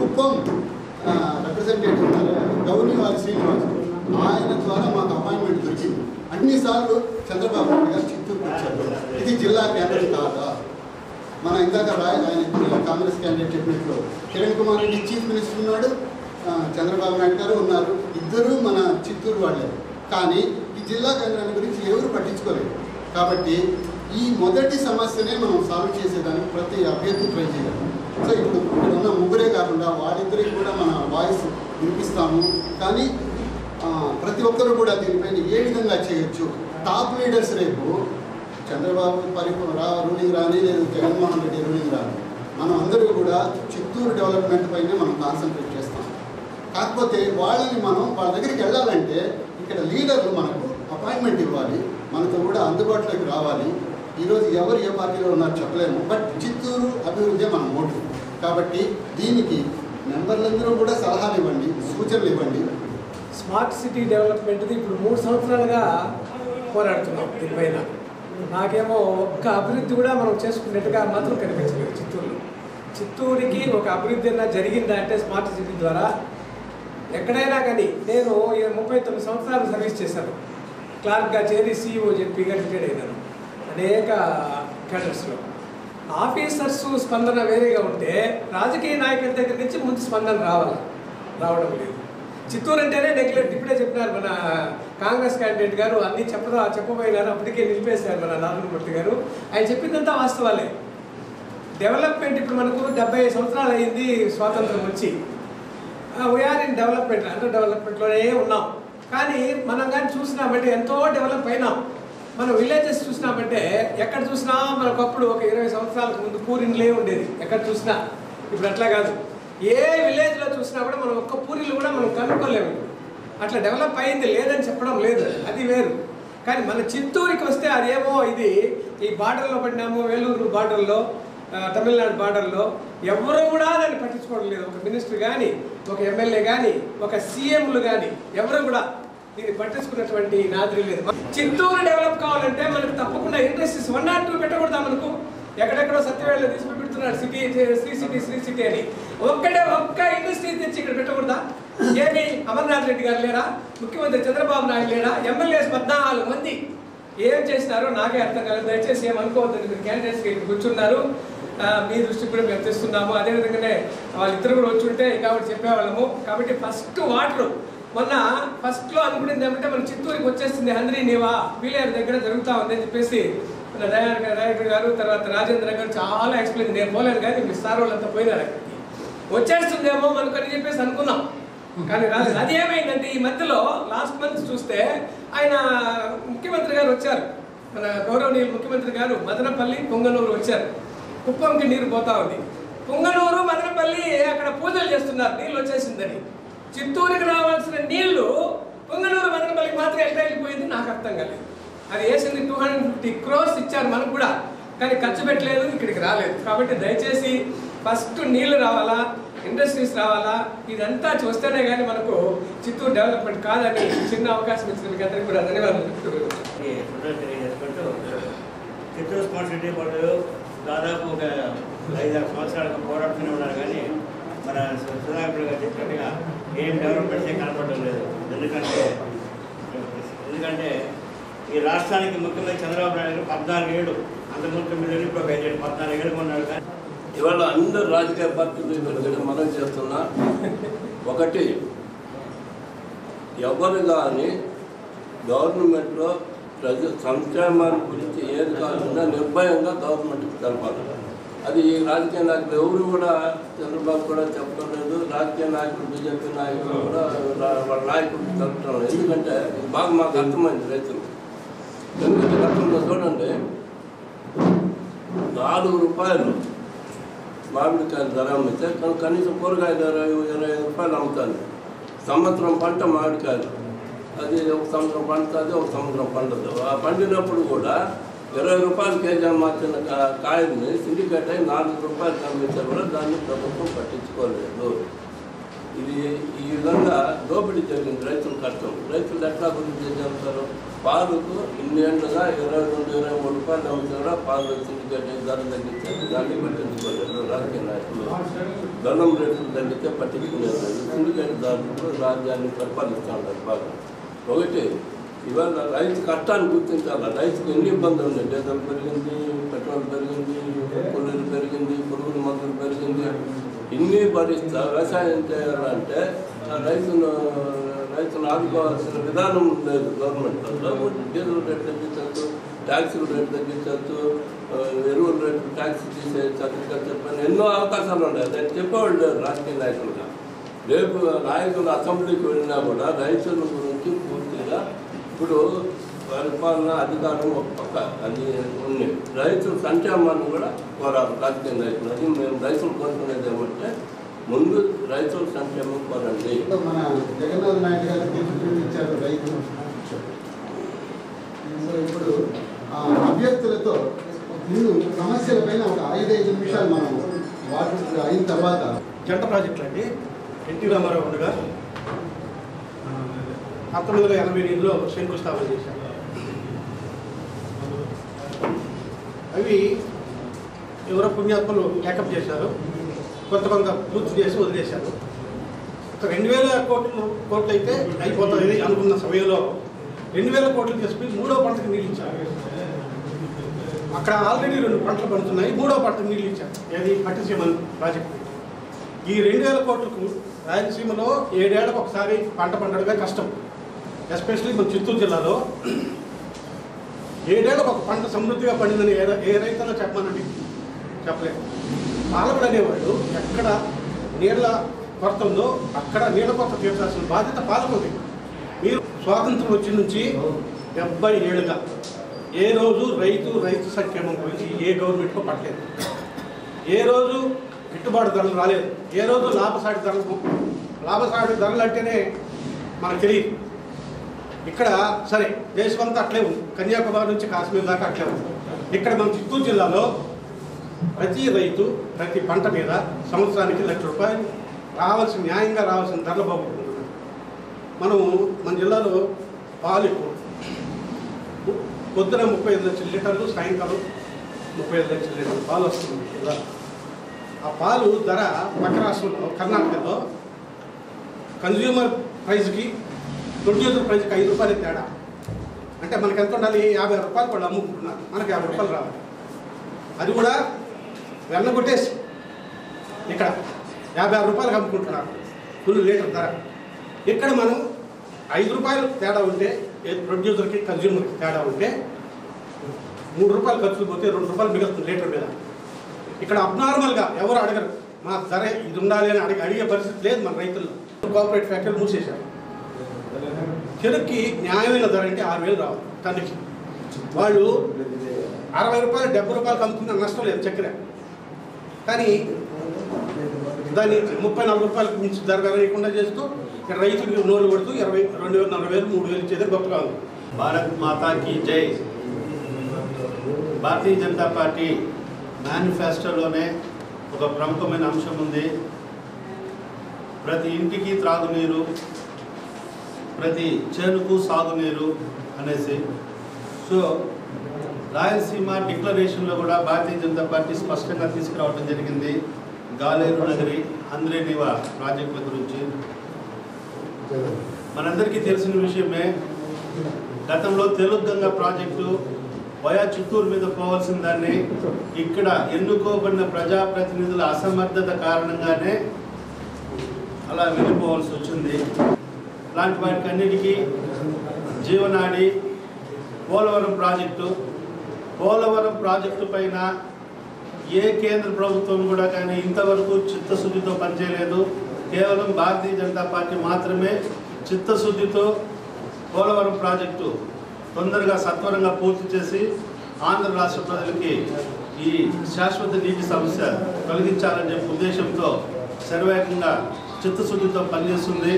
కుప్పం రిప్రజెంటేటివ్ గౌరీ వారి శ్రీనివాస్ ఆయన ద్వారా మాకు అపాయింట్మెంట్ దొరికింది. అన్నిసార్లు చంద్రబాబు నాయుడు గారు చిత్తూరుకి వచ్చారు. ఇది జిల్లా కేంద్రం కాదా? మన ఇందాక రాయ్ ఆయన కాంగ్రెస్ క్యాండిడేట్ చెప్పినట్లు కిరణ్ కుమార్ రెడ్డి చీఫ్ మినిస్టర్ ఉన్నాడు చంద్రబాబు నాయుడు గారు ఉన్నారు. ఇద్దరూ మన చిత్తూరు వాళ్ళే. కానీ ఈ జిల్లా కేంద్రాన్ని గురించి ఎవరు పట్టించుకోలేదు. కాబట్టి ఈ మొదటి సమస్యనే మనం సాల్వ్ చేసేదానికి ప్రతి అభ్యర్థి ట్రై చేయాలి. సో ఇప్పుడు ఇక్కడ ఉన్న ముగ్గురే కాకుండా వాళ్ళిద్దరికి కూడా మన వాయిస్ వినిపిస్తాము. కానీ ప్రతి ఒక్కరు కూడా దీనిపైన ఏ విధంగా చేయొచ్చు? టాప్ లీడర్స్ రేపు చంద్రబాబు పరిపూర్ణ రా రూలింగ్ రాని లేదు జగన్మోహన్ రెడ్డి రూలింగ్ రాని. మనం అందరూ కూడా చిత్తూరు డెవలప్మెంట్ పైనే మనం కాన్సన్ట్రేట్ చేస్తాం. కాకపోతే వాళ్ళని మనం వాళ్ళ దగ్గరికి వెళ్ళాలంటే ఇక్కడ లీడర్లు మనకు అపాయింట్మెంట్ ఇవ్వాలి మనతో కూడా అందుబాటులోకి రావాలి. ఈరోజు ఎవరు ఏ పార్టీలో ఉన్నారో చెప్పలేము. బట్ చిత్తూరు అభివృద్ధి మన మోటు. కాబట్టి దీనికి మెంబర్లందరూ కూడా సలహాలు ఇవ్వండి సూచనలు ఇవ్వండి. స్మార్ట్ సిటీ డెవలప్మెంట్ది ఇప్పుడు మూడు సంవత్సరాలుగా పోరాడుతున్నాం దీనిపైన. నాకేమో ఒక్క అభివృద్ధి కూడా మనం చేసుకున్నట్టుగా మాత్రం కనిపించలేదు చిత్తూరులో. చిత్తూరుకి ఒక అభివృద్ధి అన్న జరిగిందా అంటే స్మార్ట్ సిటీ ద్వారా ఎక్కడైనా కానీ నేను ఈ ముప్పై తొమ్మిది సంవత్సరాలు సర్వీస్ చేశాను. క్లార్క్గా చేరి సీఈఓ చెప్పిగా రిటైర్ అయినాను అనేక క్యాడర్స్లో. ఆఫీసర్స్ స్పందన వేరేగా ఉంటే రాజకీయ నాయకుల దగ్గర నుంచి ముందు స్పందన రావాలి. రావడం లేదు. చిత్తూరు అంటేనే నెగ్లెక్ట్ ఇప్పుడే చెప్పినారు మన కాంగ్రెస్ క్యాండిడేట్ గారు అన్ని చెప్పదా చెప్పబోయినారు అప్పటికే నిలిపేశారు మన నారాయణమూర్తి గారు. ఆయన చెప్పిందంతా వాస్తవాలే. డెవలప్మెంట్ ఇప్పుడు మనకు డెబ్బై సంవత్సరాలు అయింది స్వాతంత్రం వచ్చి. వీఆర్ ఇన్ డెవలప్మెంట్ అండర్ డెవలప్మెంట్లోనే ఉన్నాం. కానీ మనం కానీ చూసినామంటే ఎంతో డెవలప్ అయినాం. మనం విలేజెస్ చూసినామంటే ఎక్కడ చూసినా మనకు అప్పుడు ఒక ఇరవై సంవత్సరాలకు ముందు పూరిన్లే ఉండేది. ఎక్కడ చూసినా. ఇప్పుడు అట్లా కాదు. ఏ విలేజ్లో చూసినా కూడా మనం ఒక్క పూరిలు కూడా మనం కనుక్కోలేము. అట్లా డెవలప్ అయింది లేదని చెప్పడం లేదు. అది వేరు. కానీ మన చిత్తూరుకి వస్తే అదేమో ఇది ఈ బార్డర్లో పడినాము వేలూరు బార్డర్లో తమిళనాడు బార్డర్లో ఎవరు కూడా దాన్ని పట్టించుకోవడం లేదు. ఒక మినిస్టర్ కానీ ఒక ఎమ్మెల్యే కానీ ఒక సీఎంలు కానీ ఎవరు కూడా దీన్ని పట్టించుకున్నటువంటి నాదిరి లేదు. చిత్తూరు డెవలప్ కావాలంటే మనకు తప్పకుండా ఇండస్ట్రీస్ వన్ నాట్ టూ పెట్టకూడదా మనకు ఎక్కడెక్కడో సత్యవేళ తీసి పెడుతున్నారు city Sri city Sri city అని. ఒక్కటే ఒక్క ఇండస్ట్రీ తెచ్చి ఇక్కడ పెట్టకూడదా? ఏమి? అమర్నాథ్ రెడ్డి గారు లేరా? ముఖ్యమంత్రి చంద్రబాబు నాయుడు లేరా? ఎమ్మెల్యేస్ పద్నాలుగు మంది. ఏం చేసినారో నాకే అర్థం కాలేదు. దయచేసి ఏం అనుకోవద్దండి మీరు క్యాండిడేట్స్ కూర్చున్నారు. మీ దృష్టికి కూడా మేము తెస్తున్నాము. అదేవిధంగానే వాళ్ళిద్దరు కూడా వచ్చి ఉంటే కాబట్టి చెప్పేవాళ్ళము. కాబట్టి ఫస్ట్ వాటర్. మొన్న ఫస్ట్లో అనుకునేది ఏమంటే మన చిత్తూరుకి వచ్చేస్తుంది హంద్రీ నీవా. వీలేరు దగ్గర జరుగుతా ఉంది అని చెప్పేసి మన దయాకర్ గారు గారు తర్వాత రాజేంద్ర గారు చాలా ఎక్స్ప్లెయిన్ నేను పోలేదు కానీ మీ సార్ వాళ్ళంతా పోయినారు అక్కడికి. వచ్చేస్తుందేమో మనకు అని చెప్పేసి అనుకున్నాం. కానీ రాలేదు. అది ఏమైందంటే ఈ మధ్యలో లాస్ట్ మంత్ చూస్తే ఆయన ముఖ్యమంత్రి గారు వచ్చారు. మన గౌరవనీయులు ముఖ్యమంత్రి గారు మదనపల్లి పొంగనూరు వచ్చారు. కుప్పంకి నీరు పోతా ఉంది. పొంగనూరు మదనపల్లి అక్కడ పూజలు చేస్తున్నారు. నీళ్ళు వచ్చేసిందని. చిత్తూరుకి రావాల్సిన నీళ్ళు పొంగనూరు మదనపల్లికి మాత్రం ఎట్లా వెళ్ళిపోయింది నాకు అర్థం కాలేదు. అది వేసింది టూ హండ్రెడ్ ఫిఫ్టీ క్రోర్స్ ఇచ్చారు మనకు కూడా. కానీ ఖర్చు పెట్టలేదు ఇక్కడికి రాలేదు. కాబట్టి దయచేసి ఫస్ట్ నీళ్ళు రావాలా ఇండస్ట్రీస్ రావాలా ఇదంతా చూస్తేనే కానీ మనకు చిత్తూరు డెవలప్మెంట్ కాదని చిన్న అవకాశం ఇచ్చిన మీకు అందరికీ కూడా ధన్యవాదాలు చిత్తూరు స్మార్ట్ సిటీ వాళ్ళు దాదాపు ఒక ఐదారు సంవత్సరాలకు పోరాడుతూనే ఉన్నారు. కానీ మన సుధాకర్ గారు చెప్పినట్టుగా ఏం డెవలప్మెంట్ కనపడడం లేదు ఎందుకంటే ఎందుకంటే ఈ రాష్ట్రానికి ముఖ్యమంత్రి చంద్రబాబు నాయుడు గారు పద్నాలుగు ఏడు అంతకుముందు తొమ్మిది ఏళ్ళు ఇప్పుడు పద్నాలుగు ఏళ్ళు ఉన్నాడు కానీ. ఇవాళ అందరు రాజకీయ పార్టీలు మనం చేస్తున్నా ఒకటి ఎవరు కానీ గవర్నమెంట్లో ప్రజ సంక్షేమాన్ని గురించి ఏది కాకుండా నిర్భయంగా గవర్నమెంట్కి తెలపాలి. అది ఈ రాజకీయ నాయకులు ఎవరు కూడా చంద్రబాబు కూడా చెప్పడం లేదు రాజకీయ నాయకులు బీజేపీ నాయకులు కూడా వాళ్ళ నాయకులు తెలపడం ఎందుకంటే బాగా మాకు అర్థమైంది రైతులు ఎందుకంటే గతంలో చూడండి నాలుగు రూపాయలు మామిడికాయల ధర అమ్మితే కానీ కనీసం కూరగాయ ధర ఇరవై ఐదు రూపాయలు అమ్ముతాను. సంవత్సరం పంట మామిడికాయలు. అది ఒక సంవత్సరం పండుతుంది ఒక సంవత్సరం పండదు. ఆ పండినప్పుడు కూడా ఇరవై రూపాయలు కేజీ అమ్మాల్సిన కా- కాయల్ని సిండికేట్ అయి నాలుగు రూపాయలు అమ్మితే కూడా దాన్ని ప్రభుత్వం పట్టించుకోలేదు. ఇది ఈ విధంగా దోపిడీ జరిగింది రైతుల కష్టం. రైతులు ఎట్లా అభివృద్ధి చెందుతారు పాలకు ఇన్ని ఏళ్ళుగా ఇరవై రెండు ఇరవై మూడు రూపాయలు అమ్ముతారా పాలు సిండికేట్ ధర తగ్గితే దాన్ని పట్టించుకోలేదు రాజకీయ నాయకులు ధనం రేట్లు తగ్గితే పట్టించుకునేది లేదు సిండికేట్ దారులు రాజ్యాన్ని పరిపాలిస్తూ ఉంటారు బాగా ఒకటి ఇవాళ రైతు కష్టాన్ని గుర్తించాలి? రైతుకు ఎన్ని ఇబ్బందులు ఉన్నాయి? డీజల్ పెరిగింది పెట్రోల్ పెరిగింది కూలీలు పెరిగింది పురుగుల మందులు పెరిగింది. ఇన్ని భరిస్తా వ్యవసాయం చేయాలంటే రైతును రైతును ఆదుకోవాల్సిన విధానం లేదు గవర్నమెంట్ డీజిల్ రేట్ తగ్గించచ్చు ట్యాక్సీల రేటు తగ్గించవచ్చు ఎరువుల రేట్ ట్యాక్సీ తీసేయచ్చు అగ్రికల్చర్ పైన ఎన్నో అవకాశాలు ఉన్నాయి. దాన్ని చెప్పేవాళ్ళు లేరు రాజకీయ నాయకులుగా. రేపు నాయకులు అసెంబ్లీకి వెళ్ళినా కూడా రైతుల గురించి పూర్తిగా ఇప్పుడు పరిపాలన అధికారం ఒక పక్క అది ఉంది. రైతుల సంక్షేమాన్ని కూడా కోరాలి రాజకీయ నాయకులు. అది మేము రైతులు కోరుకునేది ఏమంటే ముందు రైతుల సంక్షేమం కోరండి. మన జగన్నాథ్ నాయుడు గారు తీర్పు ఇచ్చారు రైతులు సో ఇప్పుడు ఆ అభ్యర్థులతో ముందు సమస్యల పైన ఒక ఐదైదు నిమిషాలు మనం వాటి అయిన తర్వాత జంట ప్రాజెక్టులు అండి. ఎన్టీ రామారావు ఉండగా పంతొమ్మిది వందల ఎనభై ఎనిమిదిలో శంకుస్థాపన చేశారు. అవి ఎవరో పుణ్యాత్మలు మేకప్ చేశారు. కొంతమంది పూర్తి చేసి వదిలేశారు. ఒక రెండు వేల కోట్లు కోట్లు అయితే అయిపోతుంది అనుకున్న సమయంలో రెండు వేల కోట్లు తీసుకుని మూడో పంటకు నీళ్ళు ఇచ్చారు. అక్కడ ఆల్రెడీ రెండు పంటలు పండుతున్నాయి మూడో పంటకు నీళ్ళు ఇచ్చారు. ఏది? పట్టిసీమ ప్రాజెక్టు. ఈ రెండు వేల కోట్లకు రాయలసీమలో ఏడేళ్ళకు ఒకసారి పంట పండడమే కష్టం. ఎస్పెషల్లీ మన చిత్తూరు జిల్లాలో ఏడేళ్ళకు ఒక పంట సమృద్ధిగా పండిందని ఏ ఏ రైతులో చెప్పమనండి? చెప్పలేదు. పాలకుడు అనేవాడు ఎక్కడ నీళ్ళ కొరత ఉందో అక్కడ నీళ్ళ కొరత తీర్చాల్సిన బాధ్యత పాలకుడి మీరు స్వాతంత్రం వచ్చి నుంచి డెబ్బై ఏళ్ళుగా ఏ రోజు రైతు రైతు సంక్షేమం గురించి ఏ గవర్నమెంట్కో పట్టలేదు. ఏ రోజు గిట్టుబాటు ధరలు రాలేదు. ఏ రోజు లాభసాటి ధరలు లాభసాటి ధరలు అంటేనే మనకు తెలియదు. ఇక్కడ సరే దేశమంతా అట్లే ఉంది. కన్యాకుమారి నుంచి కాశ్మీర్ దాకా అట్లే ఉంది. ఇక్కడ మన చిత్తూరు జిల్లాలో ప్రతి రైతు ప్రతి పంట మీద సంవత్సరానికి లక్ష రూపాయలు రావాల్సిన న్యాయంగా రావాల్సిన ధరలు బాగుంటున్నాయి మనము మన జిల్లాలో పాలు ఎక్కువ. పొద్దున ముప్పై ఐదు లక్షల లీటర్లు సాయంకాలం ముప్పై ఐదు లక్షల లీటర్లు పాలు వస్తుంది జిల్లా ఆ పాలు ధర పక్క రాష్ట్రంలో కర్ణాటకలో కన్జ్యూమర్ ప్రైస్కి ప్రొడ్యూసర్ ప్రైస్కి ఐదు రూపాయలు తేడా. అంటే మనకి ఎంత ఉండాలి? యాభై రూపాయలు వాళ్ళు అమ్ముకుంటున్నారు. మనకి యాభై రూపాయలు రావాలి. అది కూడా వెన్నగొట్టేసి ఇక్కడ యాభై ఆరు రూపాయలకు అమ్ముకుంటున్నారు. ఫుల్ లీటర్ ధర. ఇక్కడ మనం ఐదు రూపాయలు తేడా ఉంటే ప్రొడ్యూసర్కి కన్జ్యూమర్కి తేడా ఉంటే మూడు రూపాయలు ఖర్చులు పోతే రెండు రూపాయలు మిగులుతుంది లీటర్ మీద. ఇక్కడ అబ్నార్మల్గా ఎవరు అడగరు మా ధర ఇది ఉండాలి అని అడిగి అడిగే పరిస్థితి లేదు మన రైతుల్లో. కోఆపరేట్ ఫ్యాక్టరీ మూసేశారు. చెరుక్కి న్యాయమైన ధర అంటే ఆరు వేలు రావాలి టన్నుకి. వాళ్ళు అరవై రూపాయలు డెబ్బై రూపాయలు అమ్ముకున్న నష్టం లేదు చక్కెర. కానీ దాన్ని ముప్పై నాలుగు రూపాయలకు మించి ధర పెరగకుండా చేస్తూ ఇక్కడ రైతులకు నోరు కొడుతూ ఇరవై రెండు వేలు నలభై వేలు మూడు వేలు ఇచ్చేది గొప్పగా ఉంది భారత్ మాతాకి జై. భారతీయ జనతా పార్టీ మేనిఫెస్టోలోనే ఒక ప్రముఖమైన అంశం ఉంది. ప్రతి ఇంటికి త్రాగునీరు ప్రతి చేనుకు సాగునీరు అనేసి. సో రాయలసీమ డిక్లరేషన్లో కూడా భారతీయ జనతా పార్టీ స్పష్టంగా తీసుకురావడం జరిగింది. గాలేరు నగరి అంద్రేనివా ప్రాజెక్టుల గురించి. మనందరికీ తెలిసిన విషయమే గతంలో తెలుగంగ ప్రాజెక్టు వయా చిత్తూరు మీద పోవాల్సిన దాన్ని ఇక్కడ ఎన్నుకోబడిన ప్రజాప్రతినిధుల అసమర్థత కారణంగానే అలా వెళ్ళిపోవాల్సి వచ్చింది. అలాంటి వాటికి అన్నిటికీ జీవనాడి పోలవరం ప్రాజెక్టు. పోలవరం ప్రాజెక్టు పైన ఏ కేంద్ర ప్రభుత్వం కూడా కానీ ఇంతవరకు చిత్తశుద్ధితో పనిచేయలేదు. కేవలం భారతీయ జనతా పార్టీ మాత్రమే చిత్తశుద్ధితో పోలవరం ప్రాజెక్టు తొందరగా సత్వరంగా పూర్తి చేసి ఆంధ్ర రాష్ట్ర ప్రజలకి ఈ శాశ్వత నీటి సమస్య తొలగించాలనే ఉద్దేశంతో శరవేగంగా చిత్తశుద్ధితో పనిచేస్తుంది.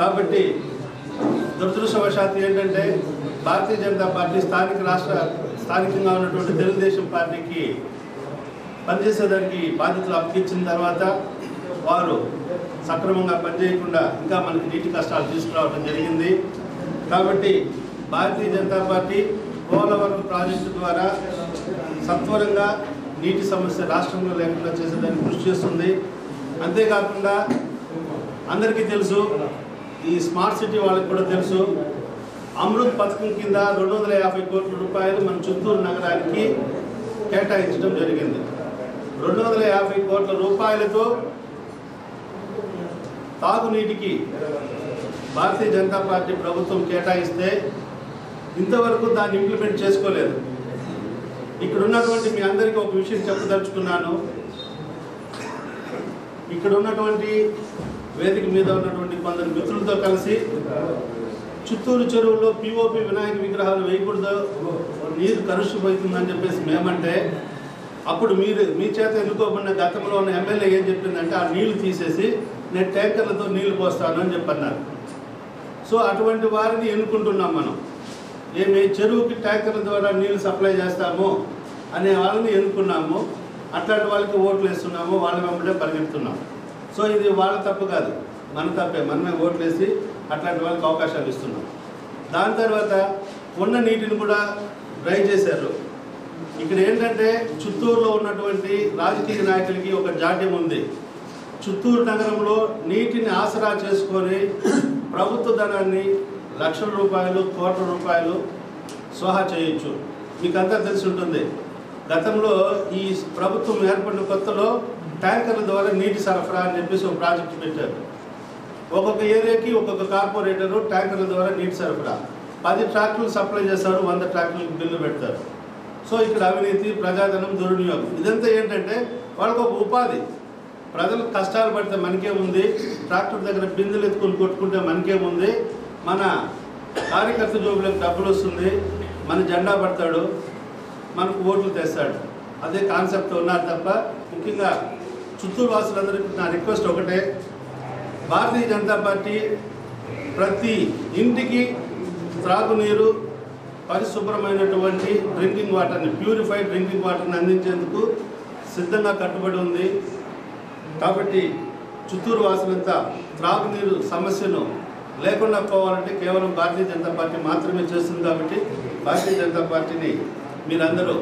కాబట్టి దురదృష్టవశాత్తు ఏంటంటే భారతీయ జనతా పార్టీ స్థానిక రాష్ట్ర స్థానికంగా ఉన్నటువంటి తెలుగుదేశం పార్టీకి పనిచేసేదానికి బాధ్యతలు అప్పగించిన తర్వాత వారు సక్రమంగా పనిచేయకుండా ఇంకా మనకి నీటి కష్టాలు తీసుకురావడం జరిగింది. కాబట్టి భారతీయ జనతా పార్టీ పోలవరం ప్రాజెక్టు ద్వారా సత్వరంగా నీటి సమస్య రాష్ట్రంలో లేకుండా చేసేదానికి కృషి చేస్తుంది. అంతేకాకుండా అందరికీ తెలుసు ఈ స్మార్ట్ సిటీ వాళ్ళకి కూడా తెలుసు. అమృత్ పథకం కింద రెండు వందల యాభై కోట్ల రూపాయలు మన చిత్తూరు నగరానికి కేటాయించడం జరిగింది. రెండు వందల యాభై కోట్ల రూపాయలతో తాగునీటికి భారతీయ జనతా పార్టీ ప్రభుత్వం కేటాయిస్తే ఇంతవరకు దాన్ని ఇంప్లిమెంట్ చేసుకోలేదు. ఇక్కడ ఉన్నటువంటి మీ అందరికీ ఒక విషయం చెప్పదలుచుకున్నాను. ఇక్కడ ఉన్నటువంటి వేదిక మీద ఉన్నటువంటి కొందరు మిత్రులతో కలిసి చిత్తూరు చెరువులో పిఓపి వినాయక విగ్రహాలు వేయకూడదు. నీరు కలుషిపోతుందని చెప్పేసి మేమంటే అప్పుడు మీరు మీ చేత ఎన్నుకోబడిన గతంలో ఉన్న ఎమ్మెల్యే ఏం చెప్పిందంటే ఆ నీళ్ళు తీసేసి నేను ట్యాంకర్లతో నీళ్ళు పోస్తాను అని చెప్పన్నారు. సో అటువంటి వారిని ఎన్నుకుంటున్నాం మనం. ఏమి చెరువుకి ట్యాంకర్ల ద్వారా నీళ్ళు సప్లై చేస్తాము అనే వాళ్ళని ఎన్నుకున్నాము. అట్లాంటి వాళ్ళకి ఓట్లు వేస్తున్నాము వాళ్ళ వెంబడే పరిగెడుతున్నాము సో ఇది వాళ్ళ తప్పు కాదు. మన తప్పే మనమే ఓట్లు వేసి అట్లాంటి వాళ్ళకి అవకాశాలు ఇస్తున్నాం. దాని తర్వాత ఉన్న నీటిని కూడా డ్రై చేశారు. ఇక్కడ ఏంటంటే చిత్తూరులో ఉన్నటువంటి రాజకీయ నాయకులకి ఒక జాడ్యం ఉంది. చిత్తూరు నగరంలో నీటిని ఆసరా చేసుకొని ప్రభుత్వ ధనాన్ని లక్షల రూపాయలు కోట్ల రూపాయలు సోహా చేయొచ్చు. మీకంతా తెలిసి ఉంటుంది గతంలో ఈ ప్రభుత్వం ఏర్పడిన కొత్తలో ట్యాంకర్ల ద్వారా నీటి సరఫరా అని చెప్పేసి ఒక ప్రాజెక్ట్ పెట్టారు. ఒక్కొక్క ఏరియాకి ఒక్కొక్క కార్పొరేటరు ట్యాంకర్ల ద్వారా నీటి సరఫరా. పది ట్రాక్టర్లు సప్లై చేస్తారు వంద ట్రాక్టర్లకు బిల్లు పెడతారు. సో ఇక్కడ అవినీతి ప్రజాధనం దుర్వినియోగం. ఇదంతా ఏంటంటే వాళ్ళకు ఒక ఉపాధి. ప్రజలు కష్టాలు పడితే మనకే ఉంది ట్రాక్టర్ దగ్గర బిందులు ఎత్తుకొని కొట్టుకుంటే మనకే ఉంది మన కార్యకర్త జోబులకు డబ్బులు వస్తుంది మన జెండా పడతాడు మనకు ఓట్లు తెస్తాడు. అదే కాన్సెప్ట్ ఉన్నారు తప్ప ముఖ్యంగా చిత్తూరు వాసులందరికీ నా రిక్వెస్ట్ ఒకటే భారతీయ జనతా పార్టీ ప్రతి ఇంటికి త్రాగునీరు పరిశుభ్రమైనటువంటి డ్రింకింగ్ వాటర్ని ప్యూరిఫైడ్ డ్రింకింగ్ వాటర్ని అందించేందుకు సిద్ధంగా కట్టుబడి ఉంది. కాబట్టి చిత్తూరు వాసులంతా త్రాగునీరు సమస్యను లేకుండా పోవాలంటే కేవలం భారతీయ జనతా పార్టీ మాత్రమే చేస్తుంది కాబట్టి భారతీయ జనతా పార్టీని మీరందరూ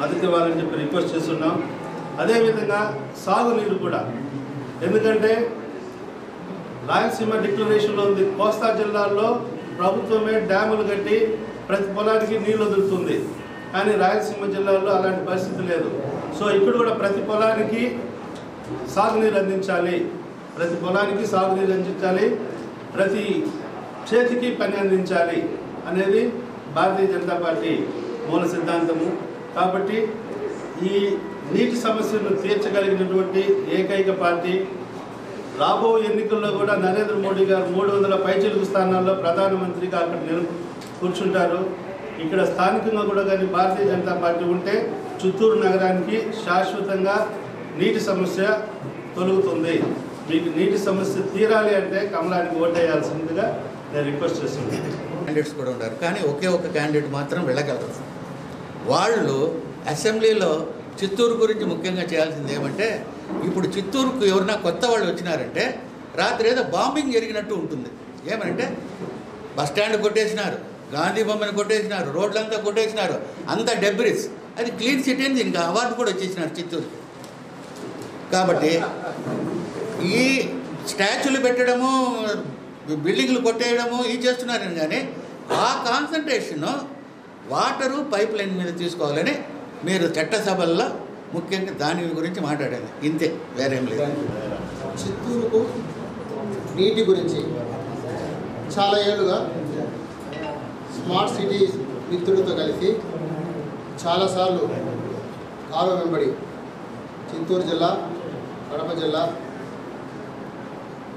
మద్దతు ఇవ్వాలని చెప్పి రిక్వెస్ట్ చేస్తున్నాం. అదేవిధంగా సాగునీరు కూడా. ఎందుకంటే రాయలసీమ డిక్లరేషన్లో ఉంది. కోస్తా జిల్లాల్లో ప్రభుత్వమే డ్యాములు కట్టి ప్రతి పొలానికి నీళ్ళు వదులుతుంది. కానీ రాయలసీమ జిల్లాలో అలాంటి పరిస్థితి లేదు. సో ఇక్కడ కూడా ప్రతి పొలానికి సాగునీరు అందించాలి. ప్రతి పొలానికి సాగునీరు అందించాలి. ప్రతి చేతికి పని అందించాలి అనేది భారతీయ జనతా పార్టీ మూల సిద్ధాంతము. కాబట్టి ఈ నీటి సమస్యను తీర్చగలిగినటువంటి ఏకైక పార్టీ రాబో ఎన్నికల్లో కూడా నరేంద్ర మోడీ గారు మూడు వందల పైచిలుగు స్థానాల్లో ప్రధానమంత్రిగా అక్కడ నిలు కూర్చుంటారు. ఇక్కడ స్థానికంగా కూడా కానీ భారతీయ జనతా పార్టీ ఉంటే చిత్తూరు నగరానికి శాశ్వతంగా నీటి సమస్య తొలుగుతుంది. మీకు నీటి సమస్య తీరాలి అంటే కమలానికి ఓటేయాల్సిందిగా నేను రిక్వెస్ట్ చేస్తున్నాను. క్యాండిడేట్స్ కూడా ఉంటారు కానీ ఒకే ఒక క్యాండిడేట్ మాత్రం వెళ్ళగలరు. వాళ్ళు అసెంబ్లీలో చిత్తూరు గురించి ముఖ్యంగా చేయాల్సింది ఏమంటే ఇప్పుడు చిత్తూరుకు ఎవరైనా కొత్త వాళ్ళు వచ్చినారంటే రాత్రి ఏదో బాంబింగ్ జరిగినట్టు ఉంటుంది. ఏమనంటే? బస్టాండ్ స్టాండ్ కొట్టేసినారు గాంధీ బొమ్మను కొట్టేసినారు రోడ్లంతా కొట్టేసినారు అంత డెబ్రిస్ అది క్లీన్ సిటీ అని దీనికి అవార్డు కూడా వచ్చేసినారు చిత్తూరుకి. కాబట్టి ఈ స్టాచ్యూలు పెట్టడము బిల్డింగ్లు కొట్టేయడము ఇవి చేస్తున్నారని కానీ ఆ కాన్సన్ట్రేషన్ వాటరు పైప్ లైన్ మీద తీసుకోవాలని మీరు చట్టసభల్లో ముఖ్యంగా దాని గురించి మాట్లాడాలి ఇంతే వేరేం లేదు. చిత్తూరుకు నీటి గురించి చాలా ఏళ్ళుగా స్మార్ట్ సిటీ మిత్రులతో కలిసి చాలాసార్లు కాలువ వెంబడి చిత్తూరు జిల్లా కడప జిల్లా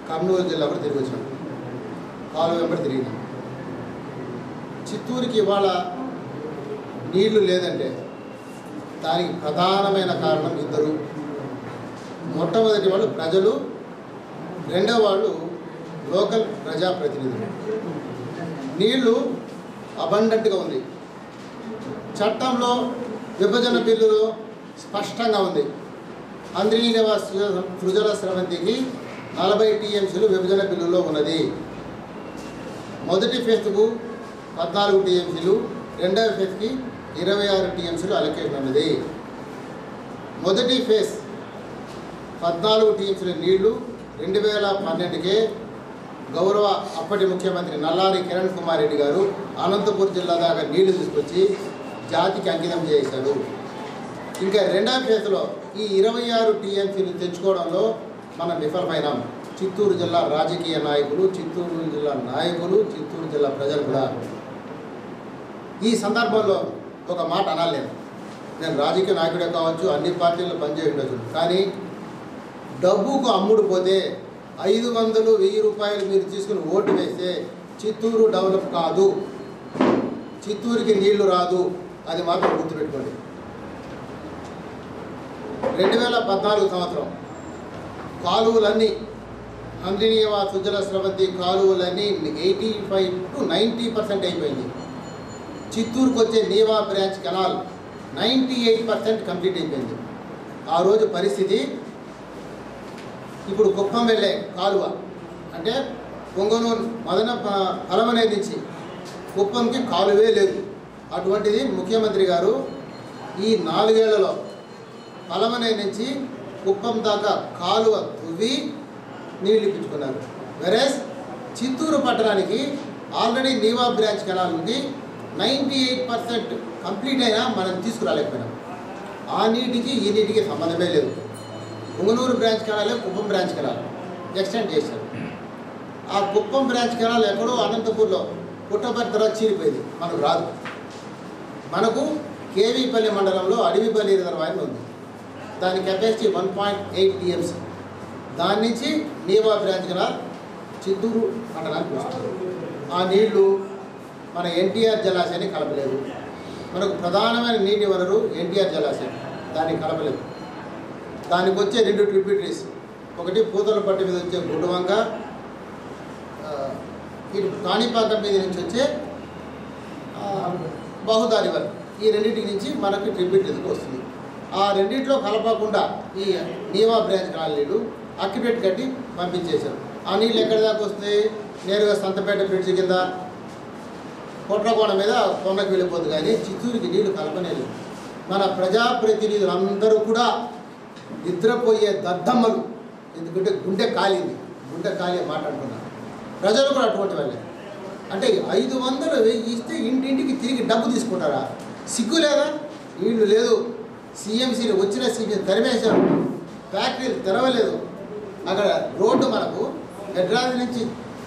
కర్నూలు జిల్లా కూడా తిరిగి వచ్చినాం. కాలువ వెంబడి తిరిగినాం. చిత్తూరుకి ఇవాళ నీళ్ళు లేదంటే దానికి ప్రధానమైన కారణం ఇద్దరు. మొట్టమొదటి వాళ్ళు ప్రజలు రెండవ వాళ్ళు లోకల్ ప్రజాప్రతినిధులు. నీళ్ళు అబండెంట్గా ఉంది. చట్టంలో విభజన బిల్లులో స్పష్టంగా ఉంది. అంద్రీనవ సృజల స్రవంతికి నలభై టీఎంసీలు విభజన బిల్లులో ఉన్నది. మొదటి ఫేస్కు పద్నాలుగు టీఎంసీలు రెండవ ఫేస్కి ఇరవై ఆరు టీఎంసీలు అలొకేషన్ ఉన్నది. మొదటి ఫేజ్ పద్నాలుగు టీఎంసీల నీళ్ళు రెండు వేల పన్నెండుకే గౌరవ అప్పటి ముఖ్యమంత్రి నల్లారి కిరణ్ కుమార్ రెడ్డి గారు అనంతపూర్ జిల్లా దాకా నీళ్ళు తీసుకొచ్చి జాతికి అంకితం చేశారు. ఇంకా రెండవ ఫేజ్లో ఈ ఇరవై ఆరు టీఎంసీలు తెచ్చుకోవడంలో మనం విఫలమైనాం చిత్తూరు జిల్లా రాజకీయ నాయకులు చిత్తూరు జిల్లా నాయకులు చిత్తూరు జిల్లా ప్రజలు కూడా. ఈ సందర్భంలో ఒక మాట అనలేము నేను. రాజకీయ నాయకుడే కావచ్చు అన్ని పార్టీల్లో పనిచేయ ఉండొచ్చు. కానీ డబ్బుకు అమ్ముడు పోతే ఐదు వందలు వెయ్యి రూపాయలు మీరు తీసుకుని ఓటు వేస్తే చిత్తూరు డెవలప్ కాదు. చిత్తూరుకి నీళ్ళు రాదు. అది మాత్రం గుర్తుపెట్టుకోండి. రెండు వేల పద్నాలుగు సంవత్సరం. కాలువలన్నీ హంద్రినీయవా Sujala Sravanthi కాలువలన్నీ eighty five to ninety percent అయిపోయింది. చిత్తూరుకు వచ్చే Neeva branch canal ninety eight percent complete అయిపోయింది. ఆ రోజు పరిస్థితి ఇప్పుడు కుప్పం వెళ్ళే కాలువ అంటే పొంగనూరు మదన ప- నుంచి కుప్పంకి కాలువే లేదు. అటువంటిది ముఖ్యమంత్రి గారు ఈ నాలుగేళ్ళలో ఫలమనే నుంచి కుప్పం దాకా కాలువ తువ్వి నీళ్ళు ఇప్పించుకున్నారు. వెరేస్ చిత్తూరు పట్టణానికి ఆల్రెడీ నీవా బ్రాంచ్ కెనాల్ ఉంది. నైంటీ ఎయిట్ పర్సెంట్ కంప్లీట్ అయినా మనం తీసుకురాలేకపోయినాం ఆ నీటికి ఈ నీటికి సంబంధమే లేదు. ఉంగనూరు బ్రాంచ్ కెనాలే కుప్పం బ్రాంచ్ కెనాల్. ఎక్స్టెండ్ చేశారు. ఆ కుప్పం బ్రాంచ్ కెనాల్ ఎక్కడో అనంతపూర్లో. పుట్టపర్తి తర్వాత చీరిపోయింది మనకు రాదు. మనకు కేవీపల్లి మండలంలో అడవిపల్లి రిజర్వాయర్ ఉంది. దాని capacity one point eight TMC. దాని నుంచి నీవా బ్రాంచ్ కెనాల్ చిత్తూరు మండలానికి వస్తుంది. ఆ నీళ్ళు మన ఎన్టీఆర్ జలాశయాన్ని కలపలేదు. మనకు ప్రధానమైన నీటి వనరు ఎన్టీఆర్ జలాశయం. దాన్ని కలపలేదు. దానికి వచ్చే రెండు ట్రిబ్యూటరీస్ ఒకటి పూతలపట్టి మీద వచ్చే గుడ్డవంక ఇటు కాణిపాకం మీద నుంచి వచ్చే బహుదారి వరకు ఈ రెండింటి నుంచి మనకి ట్రిబ్యూటరీకి వస్తుంది? ఆ రెండింటిలో కలపకుండా ఈ నీవా బ్రాంచ్ కాలనీలు నీళ్ళు అక్కిపెట్టి కట్టి పంపించేశారు. ఆ నీళ్ళు ఎక్కడి దాకా వస్తే నేరుగా సంతపేట బ్రిడ్జ్ కింద కుట్రకోణ మీద కొండకు వెళ్ళిపోతుంది కానీ చిత్తూరుకి నీళ్ళు కలపలేదు మన ప్రజాప్రతినిధులందరూ కూడా నిద్రపోయే దద్దమ్మలు. ఎందుకంటే గుండె కాలింది. గుండె కాలి మాట్లాడుతున్నారు ప్రజలు కూడా అటువంటి వాళ్ళే. అంటే ఐదు వందలు వెయ్యి ఇస్తే ఇంటింటికి తిరిగి డబ్బు తీసుకుంటారా? సిగ్గు లేదా? నీళ్ళు లేదు. సీఎంసీలు వచ్చిన సీఎం తరిమేశారు. ఫ్యాక్టరీలు తెరవలేదు. అక్కడ రోడ్డు మనకు మెడ్రాస్ నుంచి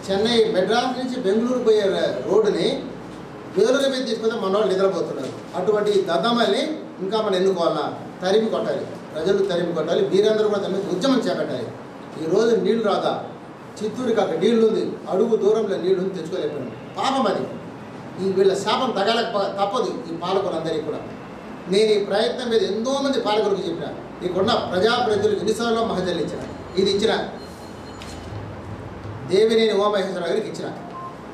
చెన్నై మెడ్రాస్ నుంచి బెంగళూరు పోయే రోడ్డుని వేరుల మీద తీసుకుంటే మన వాళ్ళు నిద్రపోతున్నారు. అటువంటి దద్దమల్ని ఇంకా మనం ఎన్నుకోవాలా? తరిమి కొట్టాలి. ప్రజలు తరిమి కొట్టాలి. మీరందరూ కూడా దాని ఉద్యమం చేపట్టాలి. ఈరోజు నీళ్ళు రాదా? చిత్తూరుకి అక్కడ నీళ్ళు ఉంది అడుగు దూరంలో నీళ్ళు ఉంది తెచ్చుకోలేకపోయినాం. పాపం అది. ఈ వీళ్ళ శాపం తగలక తప్పదు ఈ పాలకులందరికీ కూడా. నేను ఈ ప్రయత్నం మీద ఎంతో మంది పాలకులకు చెప్పిన. నీకున్న ప్రజాప్రతినిధులు ఎన్నిసార్లు మహజలు ఇచ్చిన ఇది ఇచ్చిన. దేవినేని ఉమామహేశ్వర గారికి ఇచ్చిన.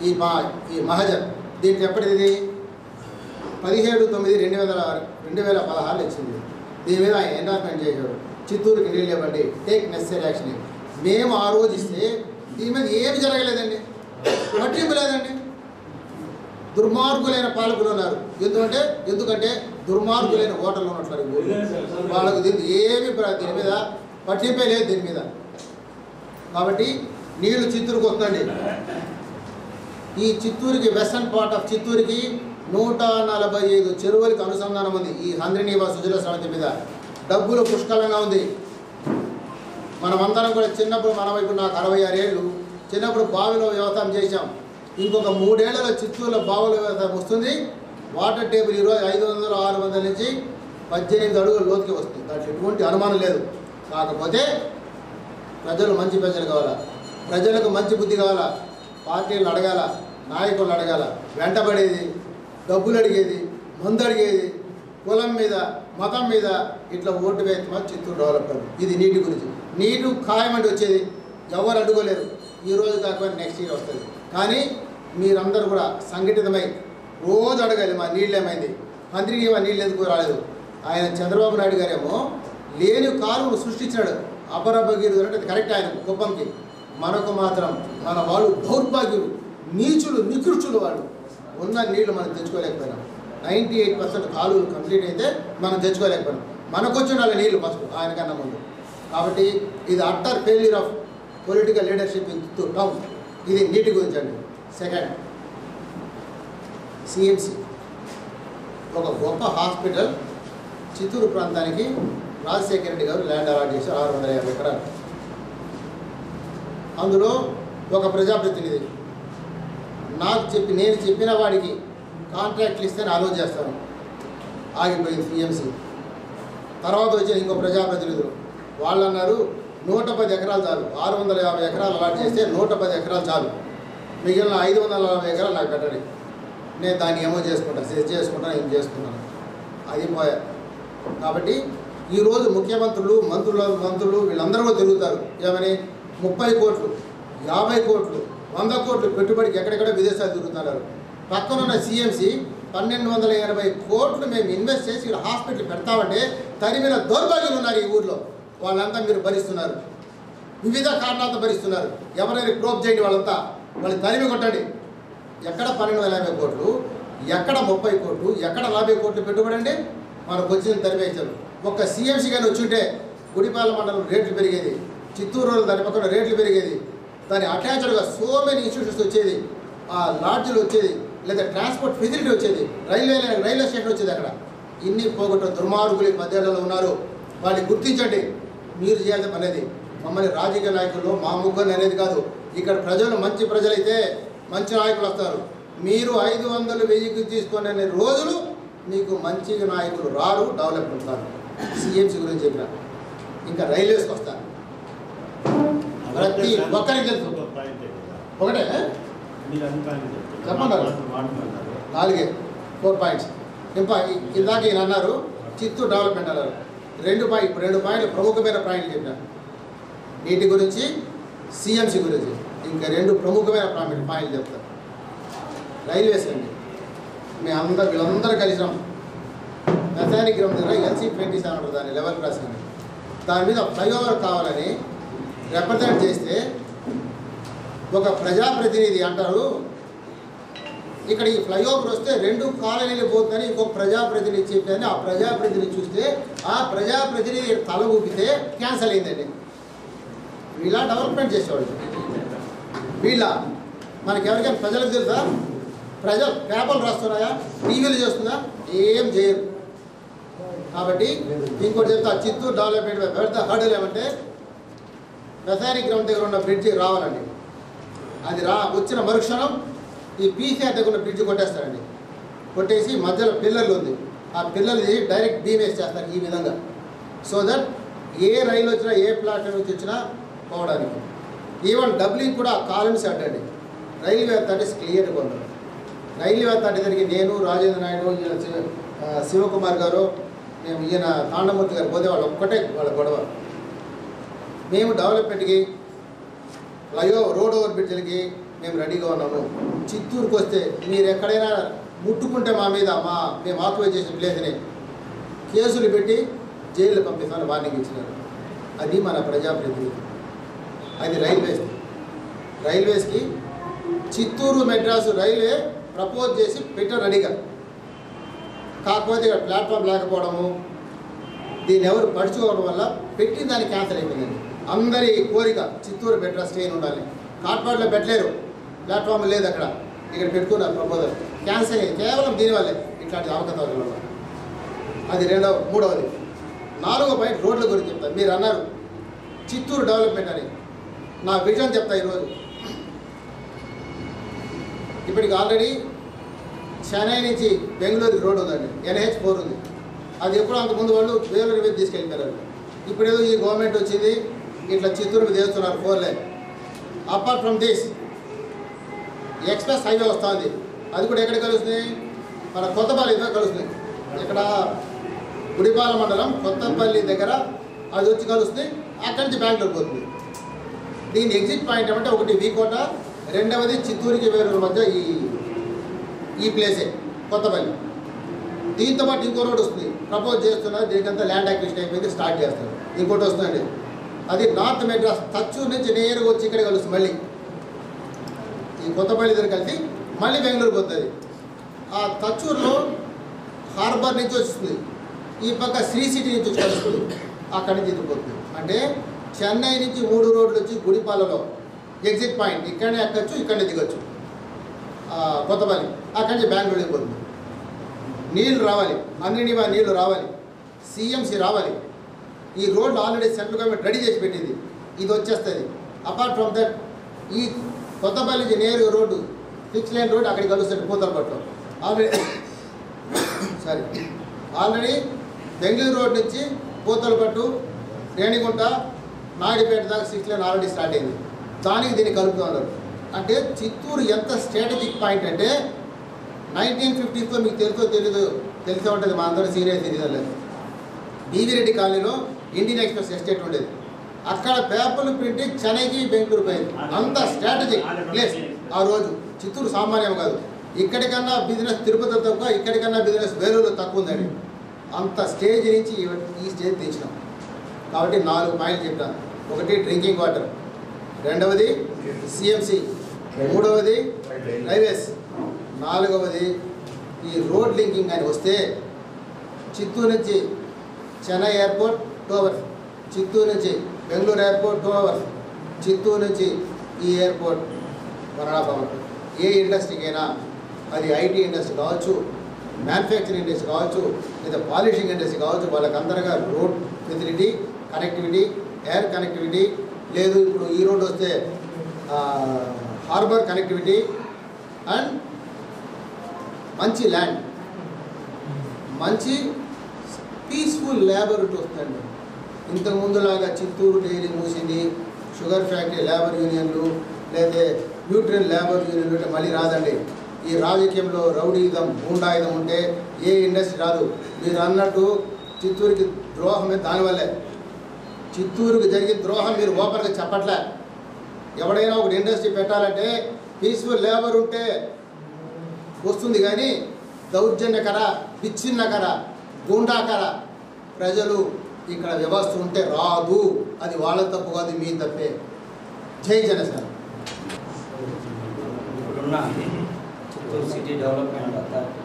ఈ మా ఈ మహజన్ దీనికి ఎప్పటిది పదిహేడు తొమ్మిది రెండు వేల రెండు వేల పదహారులో ఇచ్చింది దీని మీద ఆయన ఎన్డార్మెంట్ చేశాడు చిత్తూరుకి నీళ్ళు ఇవ్వండి. టేక్ నెసరీ యాక్షన్ మేము ఆ రోజు ఇస్తే దీని మీద ఏమి జరగలేదండి. పట్టింపు లేదండి. దుర్మార్గులైన పాలకులు ఉన్నారు. ఎందుకంటే ఎందుకంటే దుర్మార్గులైన ఓటర్లు ఉన్నట్లు వాళ్ళకు దీని ఏమి దీని మీద పట్టింపే లేదు దీని మీద. కాబట్టి నీళ్ళు చిత్తూరుకు వస్తుంది ఈ చిత్తూరుకి వెస్టర్న్ పార్ట్ ఆఫ్ చిత్తూరుకి నూట నలభై ఐదు చెరువులకి అనుసంధానం ఉంది. ఈ హంద్రినీవా సుజల సమితి మీద డబ్బులు పుష్కలంగా ఉంది. మనమందరం కూడా చిన్నప్పుడు మనం ఇప్పుడు నాకు అరవై ఆరు ఏళ్ళు. చిన్నప్పుడు బావిలో వ్యవసాయం చేశాం. ఇంకొక మూడేళ్ళలో చిత్తూరులో బావుల వ్యవసాయం వస్తుంది. వాటర్ టేబుల్ ఈరోజు ఐదు వందలు ఆరు వందల నుంచి పద్దెనిమిది అడుగుల లోతుకి వస్తుంది. దాంట్లో ఎటువంటి అనుమానం లేదు. కాకపోతే ప్రజలు మంచి ప్రజలు కావాలా? ప్రజలకు మంచి బుద్ధి కావాలా? పార్టీలు అడగాల? నాయకులు అడగాల వెంటబడేది డబ్బులు అడిగేది మందు అడిగేది కులం మీద మతం మీద ఇట్లా ఓటు వేస్తామా చిత్తూరు డెవలప్మెంట్ ఇది నీటి గురించి. నీటు ఖాయమంటే వచ్చేది ఎవరు అడ్డుకోలేరు. ఈ రోజు కాకపోతే నెక్స్ట్ ఇయర్ వస్తుంది. కానీ మీరందరూ కూడా సంఘటితమై రోజు అడగాలి మా నీళ్ళు ఏమైంది? మంత్రికి మా నీళ్ళు ఎందుకు రాలేదు? ఆయన చంద్రబాబు నాయుడు గారేమో లేని కాలువను సృష్టించాడు అపరభగీరు అంటే కరెక్ట్ ఆయన కుప్పంకి మనకు మాత్రం మన వాళ్ళు దౌర్భాగ్యులు. నీచులు నికృష్టులు వాళ్ళు. ఉన్న నీళ్ళు మనం తెచ్చుకోలేకపోయినాం. నైంటీ ఎయిట్ పర్సెంట్ కాలువలు కంప్లీట్ అయితే మనం తెచ్చుకోలేకపోయినాం. మనకు వచ్చిన వాళ్ళ నీళ్ళు ఫస్ట్ ఆయనకన్నా ముందు. కాబట్టి ఇది utter failure of political leadership in to town ఇది నీటి గురించి అండి. సెకండ్ సిఎంసి ఒక గొప్ప హాస్పిటల్ చిత్తూరు ప్రాంతానికి రాజశేఖర రెడ్డి గారు ల్యాండ్ అలాట్ చేశారు ఆరు వందల యాభై ఎకరాలు. అందులో ఒక ప్రజాప్రతినిధి. నాకు చెప్పి నేను చెప్పిన వాడికి కాంట్రాక్ట్లు ఇస్తే నేను చేస్తాను. ఆగిపోయింది సీఎంసీ తర్వాత వచ్చిన ఇంకో ప్రజాప్రతినిధులు. వాళ్ళు అన్నారు నూట పది ఎకరాలు చాలు. ఆరు వందల యాభై ఎకరాలు అలాట్ చేస్తే నూట పది ఎకరాలు చాలు. మిగిలిన ఐదు వందల నలభై ఎకరాలు నాకు కట్టండి నేను దాన్ని ఏమో చేసుకుంటాను సెస్ చేసుకుంటాను ఏం చేసుకున్నాను అది పోయా. కాబట్టి ఈరోజు ముఖ్యమంత్రులు మంత్రులు మంత్రులు వీళ్ళందరూ తిరుగుతారు. ఏమని? ముప్పై కోట్లు యాభై కోట్లు వంద కోట్లు పెట్టుబడికి ఎక్కడెక్కడ విదేశాలు తిరుగుతున్నారు? పక్కనున్న సిఎంసి పన్నెండు వందల ఎనభై కోట్లు మేము ఇన్వెస్ట్ చేసి ఇక్కడ హాస్పిటల్ పెడతామంటే తరిమిన దౌర్భాగ్యులు ఉన్నారు ఈ ఊర్లో. వాళ్ళంతా మీరు భరిస్తున్నారు. వివిధ కారణాలతో భరిస్తున్నారు. ఎవరైనా ప్రోప్ చేయండి వాళ్ళంతా. వాళ్ళు తరిమి కొట్టండి. ఎక్కడ పన్నెండు వందల యాభై కోట్లు ఎక్కడ ముప్పై కోట్లు ఎక్కడ నలభై కోట్లు పెట్టుబడి అండి? మనకు వచ్చిన తరిమేశారు ఒక్క సీఎంసీ కానీ వచ్చుంటే గుడిపాల మండలం రేట్లు పెరిగేది. చిత్తూరు రోజులు దాని పక్కన రేట్లు పెరిగేది. దాని అటాచ్డ్గా సో మెనీ ఇన్స్టిట్యూషన్స్ వచ్చేది. ఆ లాడ్జ్లు వచ్చేది లేదా ట్రాన్స్పోర్ట్ ఫెసిలిటీ వచ్చేది రైల్వే రైల్వే స్టేషన్ వచ్చేది అక్కడ. ఇన్ని పోగొట్టిన దుర్మార్గులు ఈ ఉన్నారు. వాళ్ళని గుర్తించండి. మీరు చేయాల్సిన పనేది మమ్మల్ని రాజకీయ నాయకులు మా ముగ్గురు అనేది కాదు. ఇక్కడ ప్రజలు మంచి ప్రజలైతే మంచి నాయకులు వస్తారు. మీరు ఐదు వందలు వెయ్యికి తీసుకునే రోజులు మీకు మంచి నాయకులు రారు డెవలప్మెంట్ కాదు. సిఎంసి గురించి చెప్పిన. ఇంకా రైల్వేస్కి వస్తారు ప్రతి ఒక్కరికి తెలుసు. ఒకటే? చెప్పండి. నాలుగే. Four points. ఇంకా ఇందాక ఈయన అన్నారు చిత్తూరు డెవలప్మెంట్ అన్నారు. రెండు పాయింట్ రెండు పాయింట్లు ప్రముఖమైన పాయింట్లు చెప్పారు వీటి గురించి సిఎంసి గురించి. ఇంకా రెండు ప్రముఖమైన పాయింట్ పాయింట్లు చెప్తారు. రైల్వేస్ అండి మేము అందరూ వీళ్ళందరూ కలిసినాం. మెకానిక్ గ్రౌండ్ దగ్గర ఎల్సీ ట్వంటీ సెవెన్ దాని లెవెల్ క్రాసింగ్ దాని మీద ఫ్లైఓవర్ కావాలని రిప్రజెంట్ చేస్తే ఒక ప్రజాప్రతినిధి అంటారు. ఇక్కడ ఈ ఫ్లైఓవర్ వస్తే రెండు కాలనీలు పోతుందని ఇంకొక ప్రజాప్రతినిధి చెప్పారని ఆ ప్రజాప్రతినిధి చూస్తే ఆ ప్రజాప్రతినిధి తల ఊపితే క్యాన్సల్ అయిందండి. వీళ్ళ డెవలప్మెంట్ చేసేవాళ్ళు. వీళ్ళ మనకి ఎవరికైనా ప్రజలకు తెలుసా? ప్రజలు పేపర్లు రాస్తున్నాయా? టీవీలు చేస్తుందా ఏం చేయరు. కాబట్టి ఇంకోటి చెప్తా చిత్తూరు డెవలప్మెంట్ పెద్ద హర్డల్ ఏమంటే రసాయనిక గ్రౌండ్ దగ్గర ఉన్న బ్రిడ్జి రావాలండి. అది రా వచ్చిన మరుక్షణం ఈ పీసీఆర్ దగ్గర ఉన్న బ్రిడ్జ్ కొట్టేస్తారండి. కొట్టేసి మధ్యలో పిల్లర్లు ఉంది. ఆ పిల్లలు డైరెక్ట్ బీమ్ వేసి చేస్తారు ఈ విధంగా. సో దట్ ఏ రైలు వచ్చినా ఏ ప్లాట్ఫామ్ నుంచి వచ్చినా పోవడానికి. ఈవెన్ డబ్లింగ్ కూడా కాలమ్స్ అడ్డండి రైల్వే అథారిటీస్ క్లియర్గా ఉండదు రైల్వే అథారిటీ దగ్గరికి నేను రాజేంద్ర నాయుడు ఈయన శివకుమార్ గారు మేము ఈయన తాండమూర్తి గారు పోతే వాళ్ళు ఒక్కటే వాళ్ళ గొడవ. మేము డెవలప్మెంట్కి లయో రోడ్ ఓవర్ బ్రిడ్జ్లకి మేము రెడీగా ఉన్నాము. చిత్తూరుకు వస్తే మీరు ఎక్కడైనా ముట్టుకుంటే మా మీద మా మేము ఆక్యుపై చేసిన ప్లేస్ని కేసులు పెట్టి జైలు పంపిస్తామని వార్నింగ్ ఇచ్చినారు. అది మన ప్రజాప్రతినిధి. అది రైల్వేస్. రైల్వేస్కి చిత్తూరు మెడ్రాసు రైల్వే ప్రపోజ్ చేసి పెట్టారు రెడీగా కాకపోతే ఇక్కడ ప్లాట్ఫామ్ లేకపోవడము దీన్ని ఎవరు పడుచుకోవడం వల్ల పెట్టిన దాన్ని క్యాన్సిల్ అయిపోయిందండి. అందరి కోరిక చిత్తూరు మెడ్రాస్ ట్రైన్ ఉండాలి? కాట్పాడులో పెట్టలేరు ప్లాట్ఫామ్ లేదు అక్కడ. ఇక్కడ పెట్టుకున్నారు ప్రపోజల్. క్యాన్సిల్ అయ్యి కేవలం దీనివల్లే ఇట్లాంటి అవకతవకలు అది రెండవ మూడవది. నాలుగో పాయింట్ రోడ్ల గురించి చెప్తాను. మీరు అన్నారు చిత్తూరు డెవలప్మెంట్ అని. నా విజన్ చెప్తా ఈరోజు. ఇప్పటికి ఆల్రెడీ చెన్నై నుంచి బెంగళూరు రోడ్ ఉందండి. ఎన్హెచ్ ఫోర్ ఉంది. అది ఎప్పుడు అంతకుముందు వాళ్ళు వేల రూపాయలు తీసుకెళ్ళిపోయారు. ఇప్పుడేదో ఈ గవర్నమెంట్ వచ్చింది ఇట్లా చిత్తూరు చేస్తున్నారు వేస్తున్నారు four lane apart from this express highway వస్తుంది. అది కూడా ఎక్కడ కలుస్తుంది? మన కొత్తపల్లితో కలుస్తుంది. ఇక్కడ గుడిపాల మండలం కొత్తపల్లి దగ్గర అది వచ్చి కలుస్తుంది. అక్కడి నుంచి బెంగళూరు పోతుంది. దీని ఎగ్జిట్ పాయింట్ ఏమంటే ఒకటి వీకోట రెండవది చిత్తూరుకి వేరూరు మధ్య ఈ ఈ ప్లేసే కొత్తపల్లి. దీంతో పాటు ఇంకో రోడ్ వస్తుంది. ప్రపోజ్ చేస్తున్నారు దీనికంతా ల్యాండ్ అక్విజిషన్ అయిపోయింది స్టార్ట్ చేస్తారు ఇంకోటి వస్తుందండి. అది నార్త్ మెడ్రాస్ తచ్చూరు నుంచి నేరుగా వచ్చి ఇక్కడ కలుస్తుంది మళ్ళీ. ఈ కొత్తపల్లి దగ్గర కలిసి మళ్ళీ బెంగళూరుకి వస్తుంది ఆ తచ్చూరులో హార్బర్ నుంచి వస్తుంది. ఈ పక్క శ్రీ సిటీ నుంచి వచ్చి కలుస్తుంది అక్కడి నుంచి ఎదిగిపోతుంది అంటే చెన్నై నుంచి మూడు రోడ్లు వచ్చి గుడిపాలలో ఎగ్జిట్ పాయింట్ ఇక్కడనే ఎక్కచ్చు ఇక్కడనే దిగొచ్చు. కొత్తపల్లి అక్కడి నుంచి బెంగళూరు వెళ్ళిపోతుంది నీళ్ళు రావాలి. అన్నిటి నీళ్ళు రావాలి. సీఎంసీ రావాలి. ఈ road already central government ready చేసి పెట్టింది. ఇది వచ్చేస్తుంది. అపార్ట్ ఫ్రమ్ దట్ ఈ కొత్తపల్లి నుంచి నేరు రోడ్డు సిక్స్ లైన్ రోడ్ అక్కడికి కలుస్తుంది Puthalapattu already *coughs* sorry already Bengaluru road నుంచి పూతలపట్టు రేణిగుంట నాయుడుపేట దాకా సిక్స్ లైన్ ఆల్రెడీ స్టార్ట్ అయింది. దానికి దీన్ని కలుపుతున్నారు అంటే చిత్తూరు ఎంత స్ట్రాటజిక్ పాయింట్ అంటే నైన్టీన్ ఫిఫ్టీస్లో మీకు తెలుసో తెలీదు తెలిసే ఉంటుంది మా అందరూ సీనియర్ సిటిజన్లు. బీవీ రెడ్డి కాలనీలో ఇండియన్ ఎక్స్ప్రెస్ ఎస్టేట్ ఉండేది. అక్కడ పేపర్లు ప్రింటింగ్ చెన్నైకి బెంగళూరు పోయింది. అంత స్ట్రాటజిక్ ప్లేస్ ఆ రోజు చిత్తూరు సామాన్యం కాదు. ఇక్కడికన్నా బిజినెస్ తిరుపతి తక్కువ ఇక్కడికన్నా బిజినెస్ వేలూరు తక్కువ ఉందండి. అంత స్టేజ్ నుంచి ఈ- స్టేజ్ తెచ్చినాం. కాబట్టి నాలుగు పాయింట్లు చెప్పాను. ఒకటి డ్రింకింగ్ వాటర్ రెండవది సిఎంసి మూడవది రైల్వేస్ నాలుగవది ఈ రోడ్ లింకింగ్ అని వస్తే చిత్తూరు నుంచి Chennai airport two hours Chittoor నుంచి Bengaluru airport two hours Chittoor నుంచి ఈ ఎయిర్పోర్ట్ వరణాభవన్ ఏ ఇండస్ట్రీకైనా అది ఐటీ ఇండస్ట్రీ కావచ్చు మ్యానుఫ్యాక్చరింగ్ ఇండస్ట్రీ కావచ్చు లేదా పాలిషింగ్ ఇండస్ట్రీ కావచ్చు వాళ్ళకందరగా road facility connectivity air connectivity లేదు ఇప్పుడు ఈ రోడ్ వస్తే హార్బర్ కనెక్టివిటీ అండ్ మంచి ల్యాండ్. మంచి పీస్ఫుల్ లేబర్ వస్తుందండి. ఇంతకుముందులాగా Chittoor dairy మూసింది sugar factory labour యూనియన్లు లేదా న్యూట్రియన్ లేబర్ యూనియన్లు అంటే మళ్ళీ రాదండి. ఈ రాజకీయంలో రౌడీయుధం గూండాయుధం ఉంటే ఏ ఇండస్ట్రీ రాదు. మీరు అన్నట్టు చిత్తూరుకి ద్రోహమే దానివల్లే చిత్తూరుకి జరిగిన ద్రోహం మీరు ఓపెన్గా చెప్పట్లే. ఎవడైనా ఒక ఇండస్ట్రీ పెట్టాలంటే పీస్ఫుల్ లేబర్ ఉంటే వస్తుంది కానీ దౌర్జన్యకర విచ్ఛిన్నకర గుండాకర ప్రజలు ఇక్కడ వ్యవస్థ ఉంటే రాదు. అది వాళ్ళ తప్పు కాదు మీ తప్పే. జై జనసేన. ఇప్పుడున్న చిత్తూరు సిటీ డెవలప్మెంట్ అథారిటీ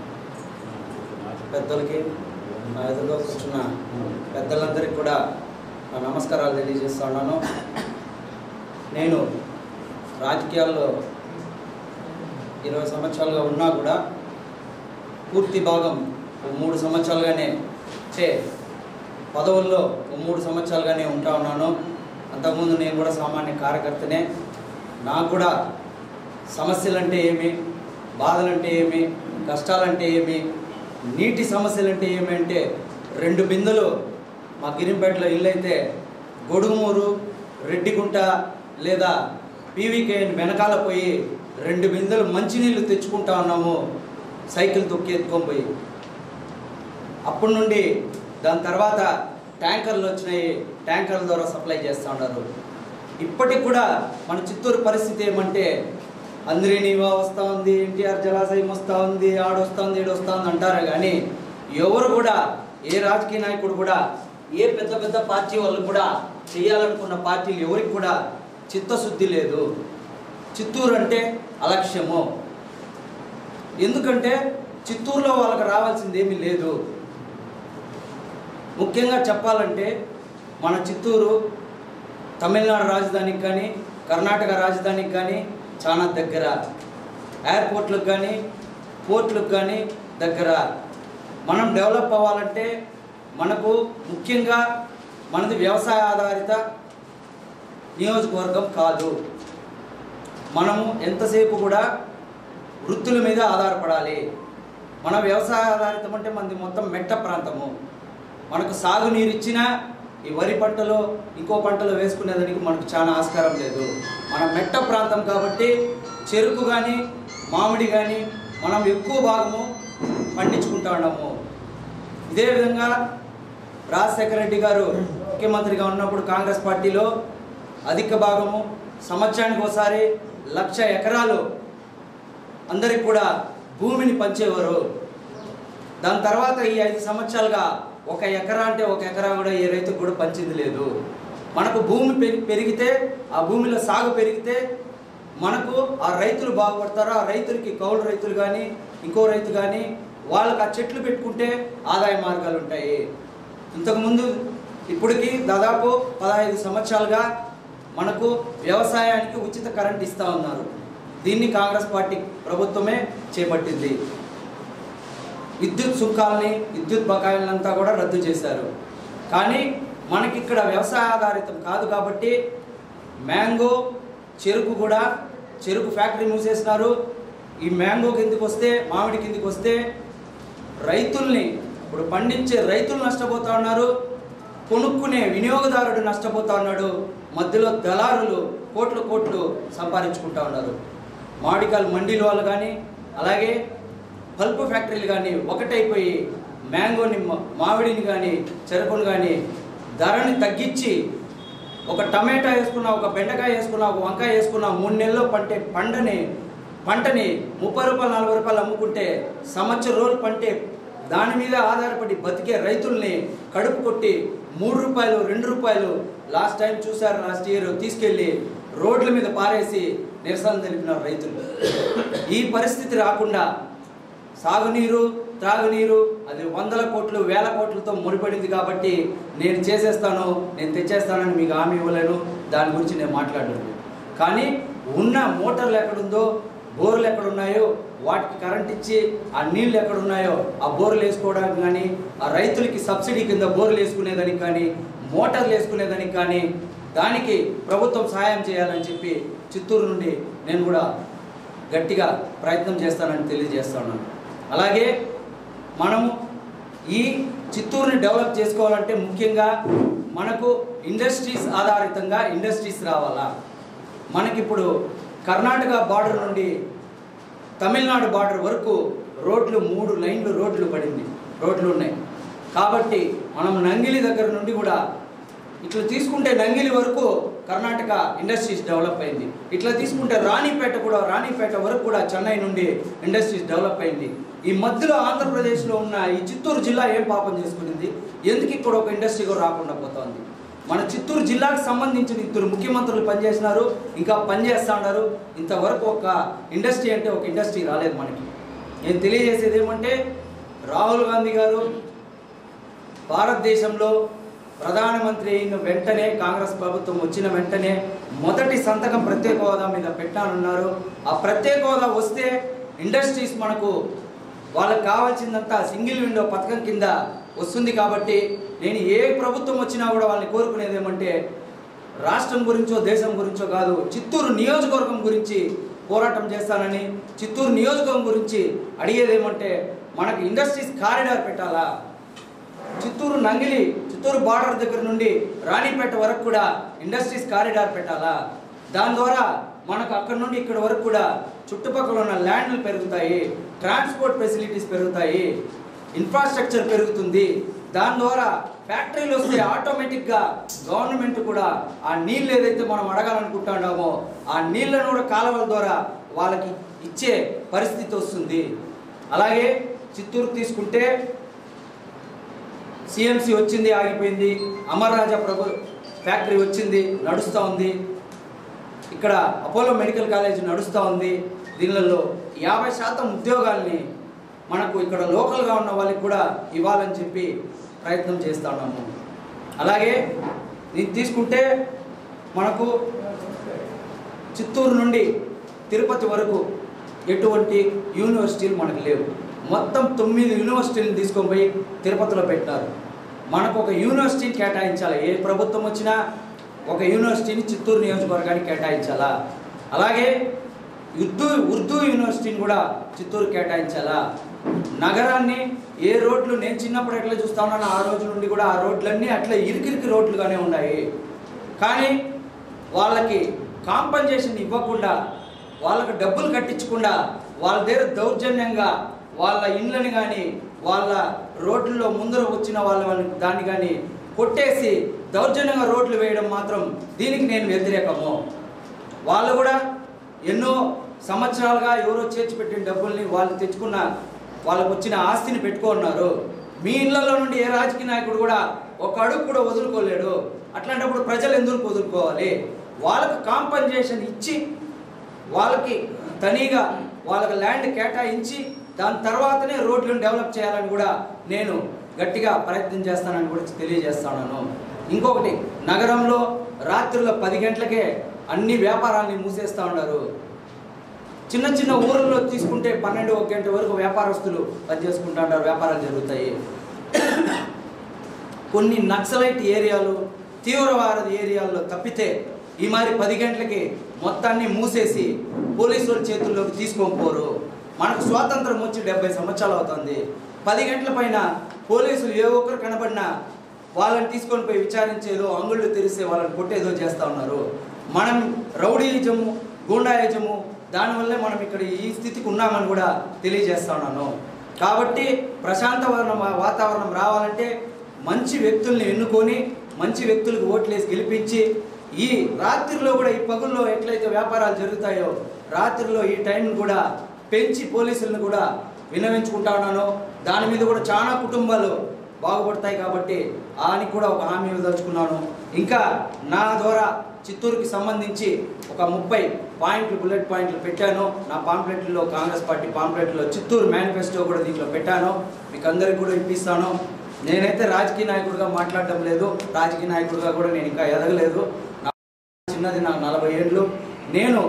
పెద్దలకి నా ఎదురుగా కూర్చున్న పెద్దలందరికీ కూడా నా నమస్కారాలు తెలియజేస్తున్నాను నేను రాజకీయాల్లో ఇరవై సంవత్సరాలుగా ఉన్నా కూడా పూర్తి భాగం మూడు సంవత్సరాలుగానే చే పదవుల్లో మూడు సంవత్సరాలుగానే ఉంటా ఉన్నాను. అంతకుముందు నేను కూడా సామాన్య కార్యకర్తనే. నాకు కూడా సమస్యలంటే ఏమి? బాధలంటే ఏమి? కష్టాలంటే ఏమి? నీటి సమస్యలంటే ఏమి అంటే రెండు బిందెలు మా గిరింపేటలో ఇల్లు అయితే గొడుగుమూరు రెడ్డిగుంట లేదా పీవీకే వెనకాల పోయి రెండు బిందెలు మంచినీళ్ళు తెచ్చుకుంటా ఉన్నాము. సైకిల్ తొక్కి ఎత్తుకొని పోయి. అప్పటి నుండి దాని తర్వాత ట్యాంకర్లు వచ్చినాయి. ట్యాంకర్ల ద్వారా సప్లై చేస్తూ ఉన్నారు. ఇప్పటికి కూడా మన చిత్తూరు పరిస్థితి ఏమంటే అంద్రేనివా వస్తూ ఉంది ఎన్టీఆర్ జలాశయం వస్తూ ఉంది ఆడొస్తూ ఉంది ఈడొస్తూ ఉంది అంటారు కానీ ఎవరు కూడా ఏ రాజకీయ నాయకుడు కూడా ఏ పెద్ద పెద్ద పార్టీ వాళ్ళు కూడా చేయాలనుకున్న పార్టీలు ఎవరికి కూడా చిత్తశుద్ధి లేదు. చిత్తూరు అంటే అలక్ష్యము. ఎందుకంటే చిత్తూరులో వాళ్ళకి రావాల్సింది ఏమీ లేదు. ముఖ్యంగా చెప్పాలంటే మన చిత్తూరు తమిళనాడు రాజధానికి కానీ కర్ణాటక రాజధానికి కానీ చాలా దగ్గర. ఎయిర్పోర్ట్లకు కానీ పోర్ట్లకు కానీ దగ్గర. మనం డెవలప్ అవ్వాలంటే మనకు ముఖ్యంగా మనది వ్యవసాయ ఆధారిత నియోజకవర్గం కాదు. మనము ఎంతసేపు కూడా వృత్తుల మీద ఆధారపడాలి. మన వ్యవసాయ ఆధారితం అంటే మనది మొత్తం మెట్ట ప్రాంతము. మనకు సాగునీరు ఇచ్చినా ఈ వరి పంటలో ఇంకో పంటలో వేసుకునేదానికి మనకు చాలా ఆస్కారం లేదు. మన మెట్ట ప్రాంతం కాబట్టి చెరుకు కానీ మామిడి కానీ మనం ఎక్కువ భాగము పండించుకుంటా ఉన్నాము. ఇదే విధంగా రాజశేఖర రెడ్డి గారు ముఖ్యమంత్రిగా ఉన్నప్పుడు కాంగ్రెస్ పార్టీలో అధిక భాగము సంవత్సరానికి ఒకసారి లక్ష ఎకరాలు అందరికి కూడా భూమిని పంచేవారు. దాని తర్వాత ఈ ఐదు సంవత్సరాలుగా ఒక ఎకరా అంటే ఒక ఎకరా కూడా ఏ రైతుకు కూడా పంచింది లేదు. మనకు భూమి పెరిగితే ఆ భూమిలో సాగు పెరిగితే మనకు ఆ రైతులు బాగుపడతారు. ఆ రైతులకి కౌలు రైతులు కానీ ఇంకో రైతు కానీ వాళ్ళకి ఆ చెట్లు పెట్టుకుంటే ఆదాయ మార్గాలు ఉంటాయి. ఇంతకుముందు ఇప్పటికి దాదాపు పదహైదు సంవత్సరాలుగా మనకు వ్యవసాయానికి ఉచిత కరెంట్ ఇస్తూ ఉన్నారు. దీన్ని కాంగ్రెస్ పార్టీ ప్రభుత్వమే చేపట్టింది. విద్యుత్ సుంకాల్ని విద్యుత్ బకాయిలంతా కూడా రద్దు చేశారు. కానీ మనకి ఇక్కడ వ్యవసాయ ఆధారితం కాదు కాబట్టి మ్యాంగో చెరుకు కూడా చెరుకు ఫ్యాక్టరీ మూసేసినారు. ఈ మ్యాంగో కిందకి వస్తే మామిడి కిందకి వస్తే రైతుల్ని ఇప్పుడు పండించే రైతులు నష్టపోతా ఉన్నారు. కొనుక్కునే వినియోగదారుడు నష్టపోతా ఉన్నాడు. మధ్యలో దళారులు కోట్లు కోట్లు సంపాదించుకుంటా ఉన్నారు. మామిడికాయలు మండీల వాళ్ళు కానీ అలాగే పల్పు ఫ్యాక్టరీలు కానీ ఒకటైపోయి మ్యాంగోని మామిడిని కానీ చెరుకుని కానీ ధరని తగ్గించి ఒక టమాటా వేసుకున్నా ఒక బెండకాయ వేసుకున్నా ఒక వంకాయ వేసుకున్నా మూడు నెలల్లో పంటే పంటని పంటని ముప్పై రూపాయలు నలభై రూపాయలు అమ్ముకుంటే సంవత్సరం రోజులు పంటే దాని మీద ఆధారపడి బతికే రైతుల్ని కడుపు కొట్టి మూడు రూపాయలు రెండు రూపాయలు లాస్ట్ టైం చూశారు లాస్ట్ ఇయర్ తీసుకెళ్ళి రోడ్ల మీద పారేసి నిరసన తెలిపినారు రైతులు. ఈ పరిస్థితి రాకుండా సాగునీరు త్రాగునీరు అది వందల కోట్లు వేల కోట్లతో ముడిపడింది కాబట్టి నేను చేసేస్తాను నేను తెచ్చేస్తానని మీకు హామీ ఇవ్వలేను. దాని గురించి నేను మాట్లాడలేదు. కానీ ఉన్న మోటార్లు ఎక్కడుందో బోర్లు ఎక్కడున్నాయో వాటికి కరెంట్ ఇచ్చి ఆ నీళ్ళు ఎక్కడున్నాయో ఆ బోర్లు వేసుకోవడానికి కానీ ఆ రైతులకి సబ్సిడీ కింద బోర్లు వేసుకునేదానికి కానీ మోటార్లు వేసుకునేదానికి కానీ దానికి ప్రభుత్వం సహాయం చేయాలని చెప్పి చిత్తూరు నుండి నేను కూడా గట్టిగా ప్రయత్నం చేస్తానని తెలియజేస్తున్నాను అలాగే మనము ఈ చిత్తూరుని డెవలప్ చేసుకోవాలంటే ముఖ్యంగా మనకు ఇండస్ట్రీస్ ఆధారితంగా ఇండస్ట్రీస్ రావాలా? మనకిప్పుడు కర్ణాటక బార్డర్ నుండి తమిళనాడు బార్డర్ వరకు రోడ్లు మూడు లైన్లు రోడ్లు పడింది. రోడ్లు ఉన్నాయి. కాబట్టి మనం నంగిలి దగ్గర నుండి కూడా ఇట్లా తీసుకుంటే నంగిలి వరకు కర్ణాటక ఇండస్ట్రీస్ డెవలప్ అయింది. ఇట్లా తీసుకుంటే రాణిపేట కూడా రాణిపేట వరకు కూడా చెన్నై నుండి ఇండస్ట్రీస్ డెవలప్ అయింది. ఈ మధ్యలో ఆంధ్రప్రదేశ్లో ఉన్న ఈ చిత్తూరు జిల్లా ఏం పాపం చేసుకునింది ఎందుకు ఇక్కడ ఒక ఇండస్ట్రీ కూడా రాకుండా పోతోంది? మన చిత్తూరు జిల్లాకు సంబంధించిన ఇద్దరు ముఖ్యమంత్రులు పనిచేసినారు ఇంకా పనిచేస్తూ ఉన్నారు ఇంతవరకు ఒక ఇండస్ట్రీ అంటే ఒక ఇండస్ట్రీ రాలేదు మనకి. నేను తెలియజేసేది ఏమంటే రాహుల్ గాంధీ గారు భారతదేశంలో ప్రధానమంత్రి అయిన వెంటనే కాంగ్రెస్ ప్రభుత్వం వచ్చిన వెంటనే మొదటి సంతకం ప్రత్యేక హోదా మీద పెట్టానున్నారు ఆ ప్రత్యేక హోదా వస్తే ఇండస్ట్రీస్ మనకు వాళ్ళకి కావాల్సిందంతా సింగిల్ విండో పథకం కింద వస్తుంది కాబట్టి నేను ఏ ప్రభుత్వం వచ్చినా కూడా వాళ్ళని కోరుకునేది ఏమంటే రాష్ట్రం గురించో దేశం గురించో కాదు చిత్తూరు నియోజకవర్గం గురించి పోరాటం చేస్తానని చిత్తూరు నియోజకవర్గం గురించి అడిగేది ఏమంటే మనకు ఇండస్ట్రీస్ కారిడార్ పెట్టాలా? చిత్తూరు నంగిలి చిత్తూరు బార్డర్ దగ్గర నుండి రాణిపేట వరకు కూడా ఇండస్ట్రీస్ కారిడార్ పెట్టాలా? దాని ద్వారా మనకు అక్కడ నుండి ఇక్కడ వరకు కూడా చుట్టుపక్కల ఉన్న ల్యాండ్లు పెరుగుతాయి ట్రాన్స్పోర్ట్ ఫెసిలిటీస్ పెరుగుతాయి ఇన్ఫ్రాస్ట్రక్చర్ పెరుగుతుంది. దాని ద్వారా ఫ్యాక్టరీలు వస్తే ఆటోమేటిక్గా గవర్నమెంట్ కూడా ఆ నీళ్ళు ఏదైతే మనం అడగాలనుకుంటున్నామో ఆ నీళ్ళను కూడా కాలువల ద్వారా వాళ్ళకి ఇచ్చే పరిస్థితి వస్తుంది. అలాగే చిత్తూరు తీసుకుంటే సిఎంసి వచ్చింది ఆగిపోయింది. అమర్ రాజా ప్రభు ఫ్యాక్టరీ వచ్చింది నడుస్తూ ఉంది. ఇక్కడ అపోలో మెడికల్ కాలేజ్ నడుస్తూ ఉంది. దీనిలో యాభై శాతం ఉద్యోగాల్ని మనకు ఇక్కడ లోకల్గా ఉన్న వాళ్ళకి కూడా ఇవ్వాలని చెప్పి ప్రయత్నం చేస్తా ఉన్నాము. అలాగే ఇది తీసుకుంటే మనకు చిత్తూరు నుండి తిరుపతి వరకు ఎటువంటి యూనివర్సిటీలు మనకు లేవు. మొత్తం తొమ్మిది యూనివర్సిటీలను తీసుకొని పోయి తిరుపతిలో పెట్టారు మనకు ఒక యూనివర్సిటీని కేటాయించాలి. ఏ ప్రభుత్వం వచ్చినా ఒక యూనివర్సిటీని చిత్తూరు నియోజకవర్గానికి కేటాయించాలా? అలాగే ఉర్దూ ఉర్దూ యూనివర్సిటీని కూడా చిత్తూరు కేటాయించాలా? నగరాన్ని ఏ రోడ్లు నేను చిన్నప్పుడు ఎట్లా చూస్తా ఉన్నాను ఆ రోజు నుండి కూడా ఆ రోడ్లన్నీ అట్లా ఇరికిరికి రోడ్లుగానే ఉన్నాయి. కానీ వాళ్ళకి కాంపన్సేషన్ ఇవ్వకుండా వాళ్ళకు డబ్బులు కట్టించకుండా వాళ్ళ దగ్గర దౌర్జన్యంగా వాళ్ళ ఇండ్లని కానీ వాళ్ళ రోడ్లలో ముందర వచ్చిన వాళ్ళ దాన్ని కానీ కొట్టేసి దౌర్జన్యంగా రోడ్లు వేయడం మాత్రం దీనికి నేను వ్యతిరేకము. వాళ్ళు కూడా ఎన్నో సంవత్సరాలుగా ఎవరో చేర్చి పెట్టిన డబ్బుల్ని వాళ్ళు తెచ్చుకున్న వాళ్ళకు వచ్చిన ఆస్తిని పెట్టుకున్నారు. మీ ఇళ్ళలో నుండి ఏ రాజకీయ నాయకుడు కూడా ఒక అడుగు కూడా వదులుకోలేడు. అట్లాంటప్పుడు ప్రజలు ఎందుకు వదులుకోవాలి? వాళ్ళకు కాంపన్సేషన్ ఇచ్చి వాళ్ళకి తనీగా వాళ్ళకి ల్యాండ్ కేటాయించి దాని తర్వాతనే రోడ్లను డెవలప్ చేయాలని కూడా నేను గట్టిగా ప్రయత్నం చేస్తానని కూడా తెలియజేస్తున్నాను ఇంకొకటి నగరంలో రాత్రుల పది గంటలకే అన్ని వ్యాపారాల్ని మూసేస్తూ ఉన్నారు. చిన్న చిన్న ఊర్లలో తీసుకుంటే పన్నెండు ఒక గంట వరకు వ్యాపారస్తులు పనిచేసుకుంటూ ఉంటారు వ్యాపారాలు జరుగుతాయి. కొన్ని నక్సలైట్ ఏరియాలు తీవ్రవాద ఏరియాల్లో తప్పితే ఈ మరి పది గంటలకి మొత్తాన్ని మూసేసి పోలీసుల చేతుల్లోకి తీసుకొని పోరు. మనకు స్వాతంత్రం వచ్చి డెబ్బై సంవత్సరాలు అవుతుంది. పది గంటల పైన పోలీసులు ఏ ఒక్కరు కనబడినా వాళ్ళని తీసుకొని పోయి విచారించేదో అంగుళ్ళు తెరిస్తే వాళ్ళని కొట్టేదో చేస్తూ ఉన్నారు. మనం రౌడీయిజము గూండాయిజము దానివల్లే మనం ఇక్కడ ఈ స్థితికి ఉన్నామని కూడా తెలియజేస్తా ఉన్నాను. కాబట్టి ప్రశాంతవరణం వాతావరణం రావాలంటే మంచి వ్యక్తుల్ని ఎన్నుకొని మంచి వ్యక్తులకు ఓట్లేసి గెలిపించి ఈ రాత్రిలో కూడా ఈ పగుల్లో ఎట్లయితే వ్యాపారాలు జరుగుతాయో రాత్రిలో ఈ టైంను కూడా పెంచి పోలీసులను కూడా విన్నవించుకుంటా ఉన్నాను. దాని మీద కూడా చాలా కుటుంబాలు బాగుపడతాయి కాబట్టి అని కూడా ఒక హామీ ఇవ్వదలుచుకున్నాను. ఇంకా నా ద్వారా చిత్తూరుకి సంబంధించి ఒక ముప్పై పాయింట్లు బుల్లెట్ పాయింట్లు పెట్టాను. నా పాంప్లెట్లో కాంగ్రెస్ పార్టీ పాంప్లెట్లో చిత్తూరు మేనిఫెస్టో కూడా దీంట్లో పెట్టాను. మీకు అందరికి కూడా ఇప్పిస్తాను. నేనైతే రాజకీయ నాయకుడిగా మాట్లాడటం లేదు. రాజకీయ నాయకుడిగా కూడా నేను ఇంకా ఎదగలేదు. నా చిన్నది నాకు నలభై ఏళ్ళు. నేను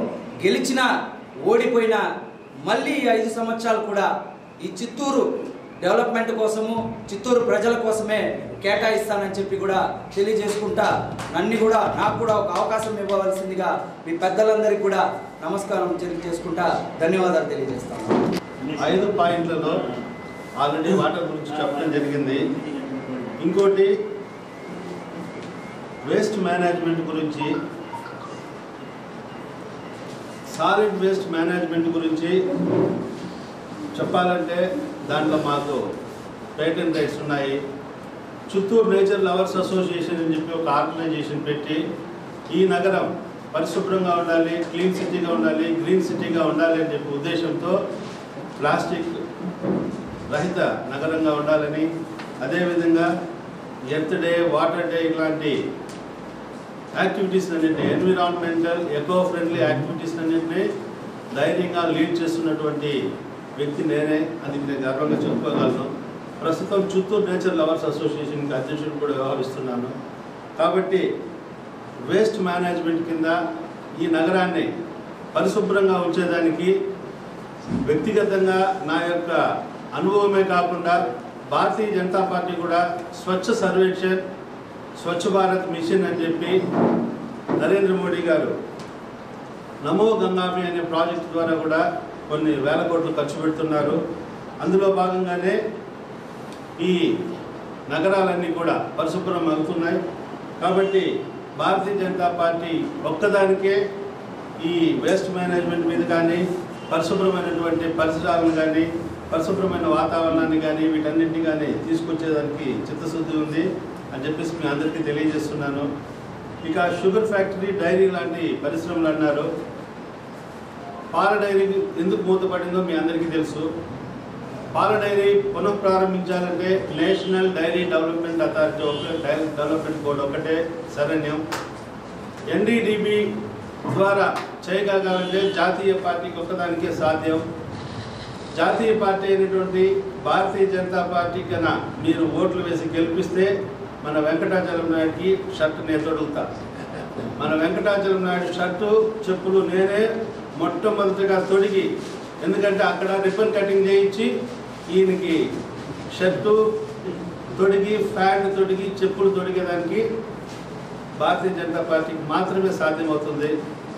గెలిచిన ఓడిపోయిన మళ్ళీ ఐదు సంవత్సరాలు కూడా ఈ చిత్తూరు డెవలప్మెంట్ కోసము చిత్తూరు ప్రజల కోసమే కేటాయిస్తానని చెప్పి కూడా తెలియజేసుకుంటా నన్ను కూడా నాకు కూడా ఒక అవకాశం ఇవ్వవలసిందిగా మీ పెద్దలందరికీ కూడా నమస్కారం తెలియజేసుకుంటా ధన్యవాదాలు తెలియజేస్తాను. ఐదు పాయింట్లలో ఆల్రెడీ వాటర్ గురించి చెప్పడం జరిగింది. ఇంకోటి వేస్ట్ మేనేజ్మెంట్ గురించి సాలిడ్ వేస్ట్ మేనేజ్మెంట్ గురించి చెప్పాలంటే దాంట్లో మాకు పేటెంట్ రైట్స్ ఉన్నాయి. చిత్తూరు నేచర్ లవర్స్ అసోసియేషన్ అని చెప్పి ఒక ఆర్గనైజేషన్ పెట్టి ఈ నగరం పరిశుభ్రంగా ఉండాలి క్లీన్ సిటీగా ఉండాలి గ్రీన్ సిటీగా ఉండాలి అని చెప్పి ఉద్దేశంతో ప్లాస్టిక్ రహిత నగరంగా ఉండాలని అదేవిధంగా ఎర్త్ డే వాటర్ డే ఇలాంటి యాక్టివిటీస్ అన్నింటినీ ఎన్విరాన్మెంటల్ ఎకో ఫ్రెండ్లీ యాక్టివిటీస్ అన్నింటినీ ధైర్యంగా లీడ్ చేస్తున్నటువంటి వ్యక్తి నేనే అది నేను గర్వంగా చెప్పుకోగలను. ప్రస్తుతం చిత్తూరు నేచర్ లవర్స్ అసోసియేషన్కి అధ్యక్షుడు కూడా వ్యవహరిస్తున్నాను. కాబట్టి వేస్ట్ మేనేజ్మెంట్ కింద ఈ నగరాన్ని పరిశుభ్రంగా ఉంచేదానికి వ్యక్తిగతంగా నా యొక్క అనుభవమే కాకుండా భారతీయ జనతా పార్టీ కూడా స్వచ్ఛ సర్వేక్షణ్ స్వచ్ఛ భారత్ మిషన్ అని చెప్పి నరేంద్ర మోడీ గారు నమో గంగామి అనే ప్రాజెక్ట్ ద్వారా కూడా కొన్ని వేల కోట్లు ఖర్చు పెడుతున్నారు. అందులో భాగంగానే ఈ నగరాలన్నీ కూడా పరిశుభ్రం అవుతున్నాయి. కాబట్టి భారతీయ జనతా పార్టీ ఒక్కదానికే ఈ వేస్ట్ మేనేజ్మెంట్ మీద కానీ పరిశుభ్రమైనటువంటి పరిసరాలను కానీ పరిశుభ్రమైన వాతావరణాన్ని కానీ వీటన్నింటినీ కానీ తీసుకొచ్చేదానికి చిత్తశుద్ధి ఉంది అని చెప్పేసి మీ అందరికీ తెలియజేస్తున్నాను. ఇక షుగర్ ఫ్యాక్టరీ డైరీ లాంటి పరిశ్రమలు అన్నారు. పాల డైరీ ఎందుకు మూతపడిందో మీ అందరికీ తెలుసు. పాల డైరీ పునః ప్రారంభించాలంటే నేషనల్ డైరీ డెవలప్మెంట్ అథారిటీ ఒక డైరీ డెవలప్మెంట్ బోర్డు ఒకటే శరణ్యం ఎన్డీడీబీ ద్వారా చేయగలగాలంటే జాతీయ పార్టీకి ఒక్కదానికే సాధ్యం. జాతీయ పార్టీ అయినటువంటి భారతీయ జనతా పార్టీ కన్నా మీరు ఓట్లు వేసి గెలిపిస్తే మన వెంకటాచలం నాయుడికి షర్ట్ నేను తొడుగుతా మన వెంకటాచలం నాయుడు షర్టు చెప్పులు నేనే మొట్టమొదటిగా తొడిగి ఎందుకంటే అక్కడ రిబ్బన్ కటింగ్ చేయించి ఈయనకి షర్టు తొడిగి ప్యాంట్ తొడిగి చెప్పులు తొడిగేదానికి భారతీయ జనతా పార్టీకి మాత్రమే సాధ్యమవుతుంది.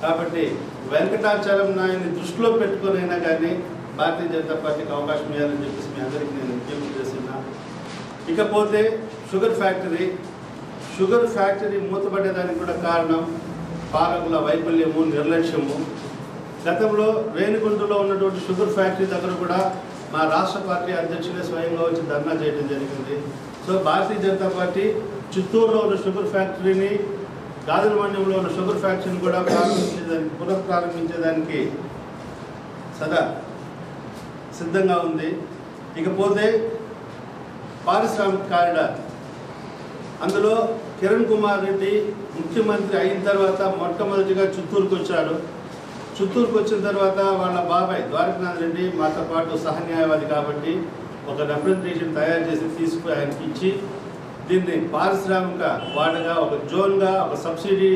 కాబట్టి వెంకటాచలం నాయుని దృష్టిలో పెట్టుకునైనా కానీ భారతీయ జనతా పార్టీకి అవకాశం ఇవ్వాలని చెప్పేసి మీ అందరికీ నేను విజ్ఞప్తి చేస్తున్నా. ఇకపోతే షుగర్ ఫ్యాక్టరీ షుగర్ ఫ్యాక్టరీ మూతపడేదానికి కూడా కారణం పాలకుల వైఫల్యము నిర్లక్ష్యము. గతంలో రేణిగుంటలో ఉన్నటువంటి షుగర్ ఫ్యాక్టరీ దగ్గర కూడా మా రాష్ట్ర పార్టీ అధ్యక్షులే స్వయంగా వచ్చి ధర్నా చేయడం జరిగింది. సో భారతీయ జనతా పార్టీ చిత్తూరులో ఉన్న షుగర్ ఫ్యాక్టరీని గాజులమణ్యంలో ఉన్న షుగర్ ఫ్యాక్టరీని కూడా ప్రారంభించేదానికి పునః ప్రారంభించేదానికి సదా సిద్ధంగా ఉంది. ఇకపోతే పారిశ్రామిక కారిడార్. అందులో కిరణ్ కుమార్ రెడ్డి ముఖ్యమంత్రి అయిన తర్వాత మొట్టమొదటిగా చిత్తూరుకు వచ్చాడు. చిత్తూరుకు వచ్చిన తర్వాత వాళ్ళ బాబాయ్ ద్వారకనాథ్ రెడ్డి మాతో పాటు సహన్యాయవాది కాబట్టి ఒక రిప్రజెంటేషన్ తయారు చేసి తీసుకుని ఆయనకి ఇచ్చి దీన్ని పారిశ్రామిక వాడగా ఒక జోన్గా ఒక సబ్సిడీ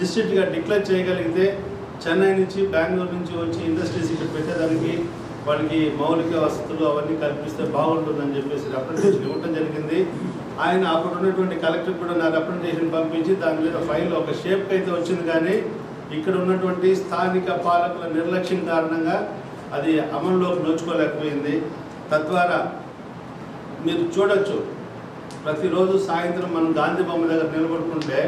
డిస్ట్రిక్ట్గా డిక్లేర్ చేయగలిగితే చెన్నై నుంచి బెంగళూరు నుంచి వచ్చి ఇండస్ట్రీస్ ఇక్కడ పెట్టేదానికి వాళ్ళకి మౌలిక వసతులు అవన్నీ కల్పిస్తే బాగుంటుందని చెప్పేసి రిప్రజెంటేషన్ ఇవ్వడం జరిగింది. ఆయన అప్పుడు ఉన్నటువంటి కలెక్టర్ కూడా నా రిప్రజెంటేషన్ పంపించి దాని మీద ఫైల్ ఒక షేప్ అయితే వచ్చింది కానీ ఇక్కడ ఉన్నటువంటి స్థానిక పాలకుల నిర్లక్ష్యం కారణంగా అది అమల్లోకి నోచుకోలేకపోయింది. తద్వారా మీరు చూడొచ్చు ప్రతిరోజు సాయంత్రం మనం గాంధీ బొమ్మ దగ్గర నిలబడుకుంటే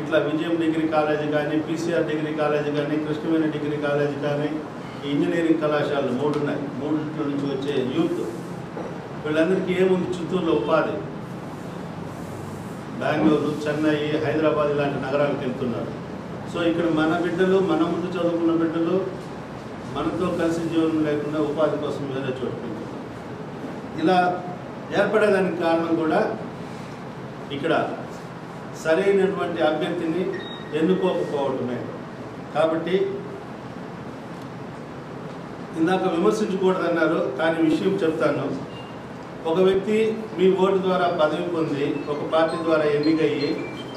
ఇట్లా విజయం డిగ్రీ కాలేజీ కానీ పీసీఆర్ డిగ్రీ కాలేజీ కానీ కృష్ణవేణి డిగ్రీ కాలేజీ కానీ ఇంజనీరింగ్ కళాశాలలు మూడు ఉన్నాయి. మూడింటి నుంచి వచ్చే యూత్. వీళ్ళందరికీ ఏముంది? చిత్తూరులో ఉపాధి. బెంగళూరు చెన్నై హైదరాబాద్ ఇలాంటి నగరాలకు వెళ్తున్నారు. సో ఇక్కడ మన బిడ్డలు మన ముందు చదువుకున్న బిడ్డలు మనతో కలిసి జీవనం లేకుండా ఉపాధి కోసం వేరే చోటు ఇలా ఏర్పడేదానికి కారణం కూడా ఇక్కడ సరైనటువంటి అభ్యర్థిని ఎన్నుకోకపోవటమే కాబట్టి ఇందాక విమర్శించకూడదన్నారు కానీ విషయం చెప్తాను. ఒక వ్యక్తి మీ ఓటు ద్వారా పదవి పొంది ఒక పార్టీ ద్వారా ఎన్నికయ్యి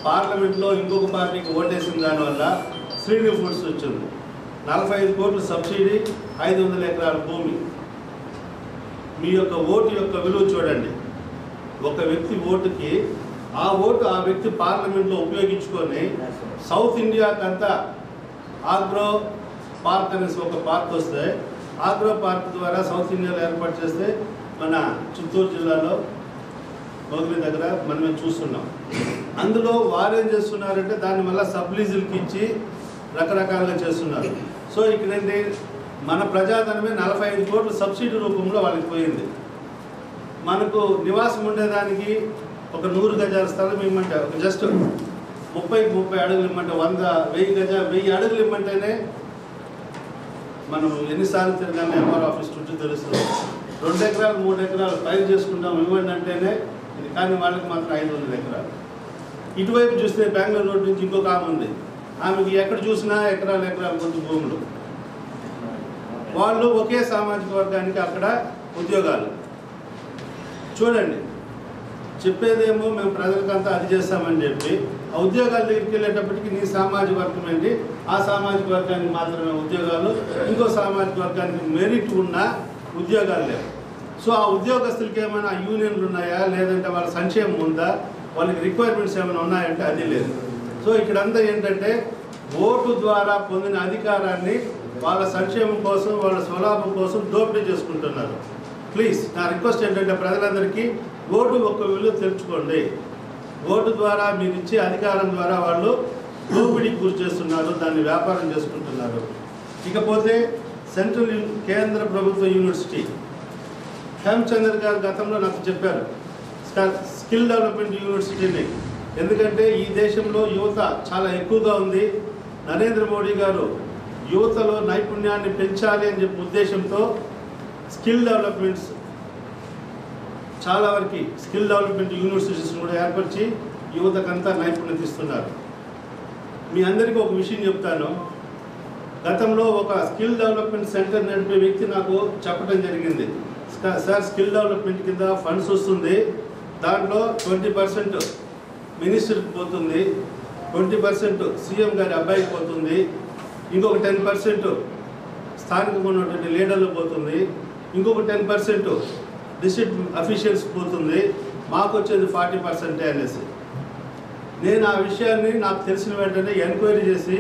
పార్లమెంట్లో ఇంకొక పార్టీకి ఓటేసిన దానివల్ల శ్రీని ఫుడ్స్ వచ్చింది. నలభై ఐదు కోట్లు సబ్సిడీ ఐదు వందల ఎకరాల భూమి. మీ యొక్క ఓటు యొక్క విలువ చూడండి. ఒక వ్యక్తి ఓటుకి ఆ ఓటు ఆ వ్యక్తి పార్లమెంట్లో ఉపయోగించుకొని సౌత్ ఇండియాకంతా ఆగ్రో పార్క్ అనేసి ఒక పార్క్ వస్తే ఆగ్రో పార్క్ ద్వారా సౌత్ ఇండియాలో ఏర్పాటు చేస్తే మన చిత్తూరు జిల్లాలో మోగిలి దగ్గర మనం చూస్తున్నాం. అందులో వారు ఏం చేస్తున్నారంటే దాన్ని మళ్ళీ సబ్లీజులకి ఇచ్చి రకరకాలుగా చేస్తున్నారు. సో ఇక్కడండి మన ప్రజాధనమే నలభై ఐదు కోట్లు సబ్సిడీ రూపంలో వాళ్ళకి పోయింది. మనకు నివాసం ఉండేదానికి ఒక నూరు గజాల స్థలం ఇమ్మంటే ఒక జస్ట్ ముప్పై ముప్పై అడుగులు ఇమ్మంటే వంద వెయ్యి గజ వెయ్యి అడుగులు ఇమ్మంటేనే మనం ఎన్నిసార్లు తిరగానే ఎంఆర్ ఆఫీస్ చుట్టూ తెలుస్తుంది. రెండు ఎకరాలు మూడు ఎకరాలు పైరు చేసుకుంటాం. ఇవ్వండి అంటేనే కానీ వాళ్ళకి మాత్రం ఐదు వందల ఎకరాలు. ఇటువైపు చూస్తే బెంగళూరు రోడ్ నుంచి ఇంకొక ఆమె ఉంది. ఆమెకి ఎక్కడ చూసినా ఎకరాలు ఎకరాలు కొంచెం భూములు. వాళ్ళు ఒకే సామాజిక వర్గానికి అక్కడ ఉద్యోగాలు. చూడండి. చెప్పేదేమో మేము ప్రజలకంతా అది చేస్తామని చెప్పి ఆ ఉద్యోగాల దగ్గరికి వెళ్ళేటప్పటికి నీ సామాజిక వర్గం ఏంటి? ఆ సామాజిక వర్గానికి మాత్రమే ఉద్యోగాలు ఇంకో సామాజిక వర్గానికి మెరిట్ ఉన్న ఉద్యోగాలు లేవు. సో ఆ ఉద్యోగస్తులకి ఏమైనా యూనియన్లు ఉన్నాయా? లేదంటే వాళ్ళ సంక్షేమం ఉందా? వాళ్ళకి రిక్వైర్మెంట్స్ ఏమైనా ఉన్నాయంటే అది లేదు. సో ఇక్కడంతా ఏంటంటే ఓటు ద్వారా పొందిన అధికారాన్ని వాళ్ళ సంక్షేమం కోసం వాళ్ళ స్వలాభం కోసం దోపిడీ చేసుకుంటున్నారు. ప్లీజ్ నా రిక్వెస్ట్ ఏంటంటే ప్రజలందరికీ ఓటు ఒక్క విలువ తెలుసుకోండి. ఓటు ద్వారా మీరు ఇచ్చే అధికారం ద్వారా వాళ్ళు దోపిడీకి గురి చేస్తున్నారు దాన్ని వ్యాపారం చేసుకుంటున్నారు. ఇకపోతే సెంట్రల్ కేంద్ర ప్రభుత్వ యూనివర్సిటీ హేమచంద్ర గారు గతంలో నాకు చెప్పారు స్కిల్ డెవలప్మెంట్ యూనివర్సిటీని. ఎందుకంటే ఈ దేశంలో యువత చాలా ఎక్కువగా ఉంది. నరేంద్ర మోడీ గారు యువతలో నైపుణ్యాన్ని పెంచాలి అని చెప్పి ఉద్దేశంతో స్కిల్ డెవలప్మెంట్స్ చాలా వరకు స్కిల్ డెవలప్మెంట్ యూనివర్సిటీస్ కూడా ఏర్పరిచి యువతకంతా నైపుణ్యత ఇస్తున్నారు మీ అందరికీ ఒక విషయం చెప్తాను. గతంలో ఒక స్కిల్ డెవలప్మెంట్ సెంటర్ నడిపే వ్యక్తి నాకు చెప్పడం జరిగింది. సార్ స్కిల్ డెవలప్మెంట్ కింద ఫండ్స్ వస్తుంది. దాంట్లో ట్వంటీ పర్సెంట్ మినిస్టర్కి పోతుంది. ట్వంటీ పర్సెంట్ సీఎం గారి అబ్బాయికి పోతుంది. ఇంకొక టెన్ పర్సెంట్ స్థానికంగా ఉన్నటువంటి లీడర్లకు పోతుంది. ఇంకొక టెన్ పర్సెంట్ డిస్ట్రిక్ట్ అఫీషియల్స్ పోతుంది. మాకు వచ్చేది ఫార్టీ పర్సెంటే అనేసి. నేను ఆ విషయాన్ని నాకు తెలిసిన వెంటనే ఎంక్వైరీ చేసి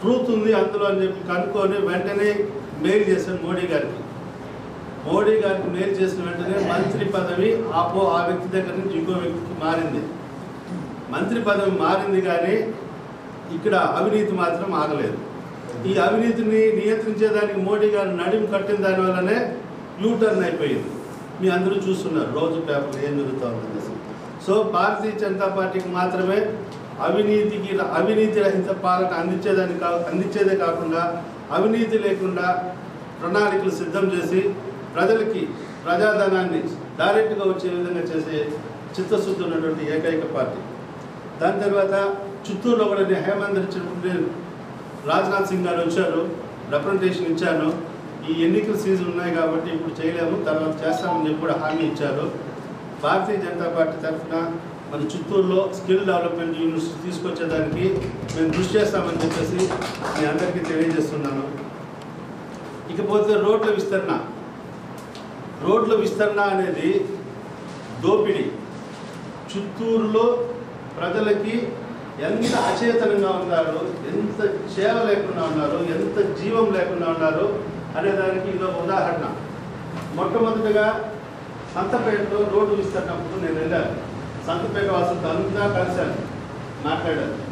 ట్రూత్ ఉంది అందులో అని చెప్పి కనుక్కొని వెంటనే మెయిల్ చేశాను మోడీ గారికి. మోడీ గారికి మేలు చేసిన వెంటనే మంత్రి పదవి ఆపో ఆ వ్యక్తి దగ్గర నుంచి ఇంకో వ్యక్తికి మారింది. మంత్రి పదవి మారింది కానీ ఇక్కడ అవినీతి మాత్రం ఆగలేదు. ఈ అవినీతిని నియంత్రించేదానికి మోడీ గారు నడిమి కట్టిన దాని వల్లనే యూటర్న్ అయిపోయింది. మీ అందరూ చూస్తున్నారు రోజు పేపర్లు ఏం జరుగుతూ ఉంటుంది సో భారతీయ జనతా పార్టీకి మాత్రమే అవినీతికి అవినీతి రహిత పాలన అందించేదానికి అందించేదే కాకుండా అవినీతి లేకుండా ప్రణాళికలు సిద్ధం చేసి ప్రజలకి ప్రజాధనాన్ని డైరెక్ట్గా వచ్చే విధంగా చేసే చిత్తశుద్ధి ఉన్నటువంటి ఏకైక పార్టీ. దాని తర్వాత చిత్తూరులో కూడా నేను హేమంత్ ఇచ్చినప్పుడు నేను రాజ్నాథ్ సింగ్ గారు వచ్చారు రిప్రజెంటేషన్ ఇచ్చాను. ఈ ఎన్నికల సీజన్ ఉన్నాయి కాబట్టి ఇప్పుడు చేయలేము తర్వాత చేస్తామని చెప్పి కూడా హామీ ఇచ్చారు. భారతీయ జనతా పార్టీ తరఫున మన చిత్తూరులో స్కిల్ డెవలప్మెంట్ యూనివర్సిటీ తీసుకొచ్చేదానికి మేము కృషి చేస్తామని చెప్పేసి మీ అందరికీ తెలియజేస్తున్నాను. ఇకపోతే రోడ్ల విస్తరణ. రోడ్ల విస్తరణ అనేది దోపిడీ. చిత్తూరులో ప్రజలకి ఎంత అచేతనంగా ఉన్నారు ఎంత సేవ లేకుండా ఉన్నారు ఎంత జీవం లేకుండా ఉన్నారు అనే దానికి ఇదొక ఉదాహరణ. మొట్టమొదటిగా సంతపేటలో రోడ్డు ఇస్తున్నప్పుడు నేను వెళ్ళాను. సంతపేట వాసులతో అంతా కలిశాను మాట్లాడాను.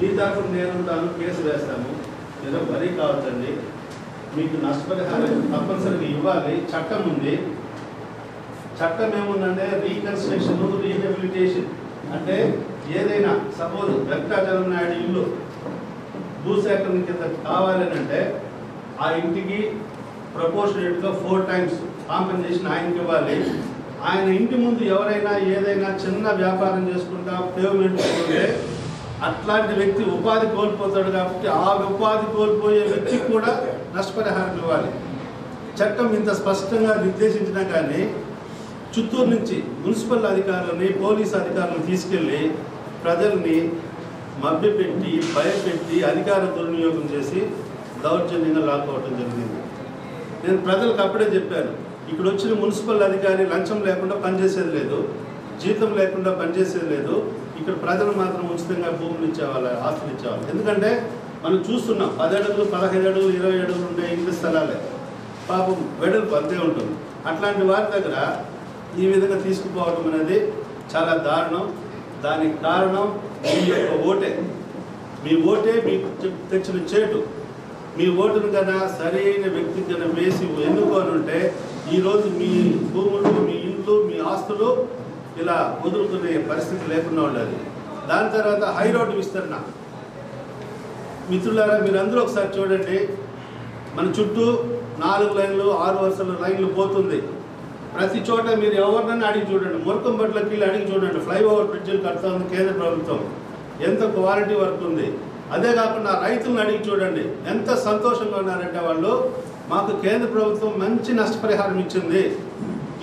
మీ తరఫున నేనుంటాను కేసు వేస్తాము. ఏదో బరీ కావచ్చండి. మీకు నష్టపరిహారం తప్పనిసరిగా ఇవ్వాలి. చట్టం ఉంది. చట్టం ఏముందంటే రీకన్స్ట్రక్షన్ రీహెబిలిటేషన్ అంటే ఏదైనా సపోజ్ వెంకటాచలం నాయుడు ఇల్లు భూసేకరణ కింద కావాలని అంటే ఆ ఇంటికి ప్రపోర్షనేట్గా ఫోర్ టైమ్స్ కాంపెన్సేషన్ ఆయనకి ఇవ్వాలి. ఆయన ఇంటి ముందు ఎవరైనా ఏదైనా చిన్న వ్యాపారం చేసుకుంటా పేమెంట్ ఉంటే అట్లాంటి వ్యక్తి ఉపాధి కోల్పోతాడు కాబట్టి ఆ ఉపాధి కోల్పోయే వ్యక్తికి కూడా నష్టపరిహారం ఇవ్వాలి. చట్టం ఇంత స్పష్టంగా నిర్దేశించినా కానీ చిత్తూరు నుంచి మున్సిపల్ అధికారులని పోలీస్ అధికారులను తీసుకెళ్ళి ప్రజల్ని మభ్యపెట్టి భయపెట్టి అధికార దుర్వినియోగం చేసి దౌర్జన్యంగా లాక్కోవటం జరిగింది. నేను ప్రజలకు అప్పుడే చెప్పాను ఇక్కడ వచ్చిన మున్సిపల్ అధికారి లంచం లేకుండా పనిచేసేది లేదు జీతం లేకుండా పనిచేసేది లేదు ఇక్కడ ప్రజలు మాత్రం ఉచితంగా భూములు ఇచ్చేవాళ్ళు ఆస్తులు ఇచ్చేవాళ్ళు. ఎందుకంటే మనం చూస్తున్నాం పది అడుగులు పదహైదు అడుగులు ఇరవై అడుగులు ఉండే ఇంటి స్థలాలే. పాపం వెడల్పు అంతే ఉంటుంది. అట్లాంటి వారి దగ్గర ఈ విధంగా తీసుకుపోవడం అనేది చాలా దారుణం. దానికి కారణం మీ యొక్క ఓటే. మీ ఓటే మీకు తెచ్చిన చేటు. మీ ఓటును కన్నా సరైన వ్యక్తికి కన్నా వేసి ఎన్నుకోనుంటే ఉంటే ఈరోజు మీ భూములు మీ ఇండ్లు మీ ఆస్తులు ఇలా వదులుకునే పరిస్థితి లేకుండా ఉండాలి. దాని తర్వాత హై రోడ్డు విస్తరణ. మిత్రులారా మీరు అందరూ ఒకసారి చూడండి. మన చుట్టూ నాలుగు లైన్లు ఆరు వరుసల లైన్లు పోతుంది. ప్రతి చోట మీరు ఎవరినైనా అడిగి చూడండి. మురకం బట్లకి వెళ్ళి అడిగి చూడండి. ఫ్లైఓవర్ బ్రిడ్జిలు కడతా ఉంది కేంద్ర ప్రభుత్వం. ఎంత క్వాలిటీ వర్క్ ఉంది. అదే కాకుండా రైతులను అడిగి చూడండి. ఎంత సంతోషంగా ఉన్నారంటే వాళ్ళు మాకు కేంద్ర ప్రభుత్వం మంచి నష్టపరిహారం ఇచ్చింది.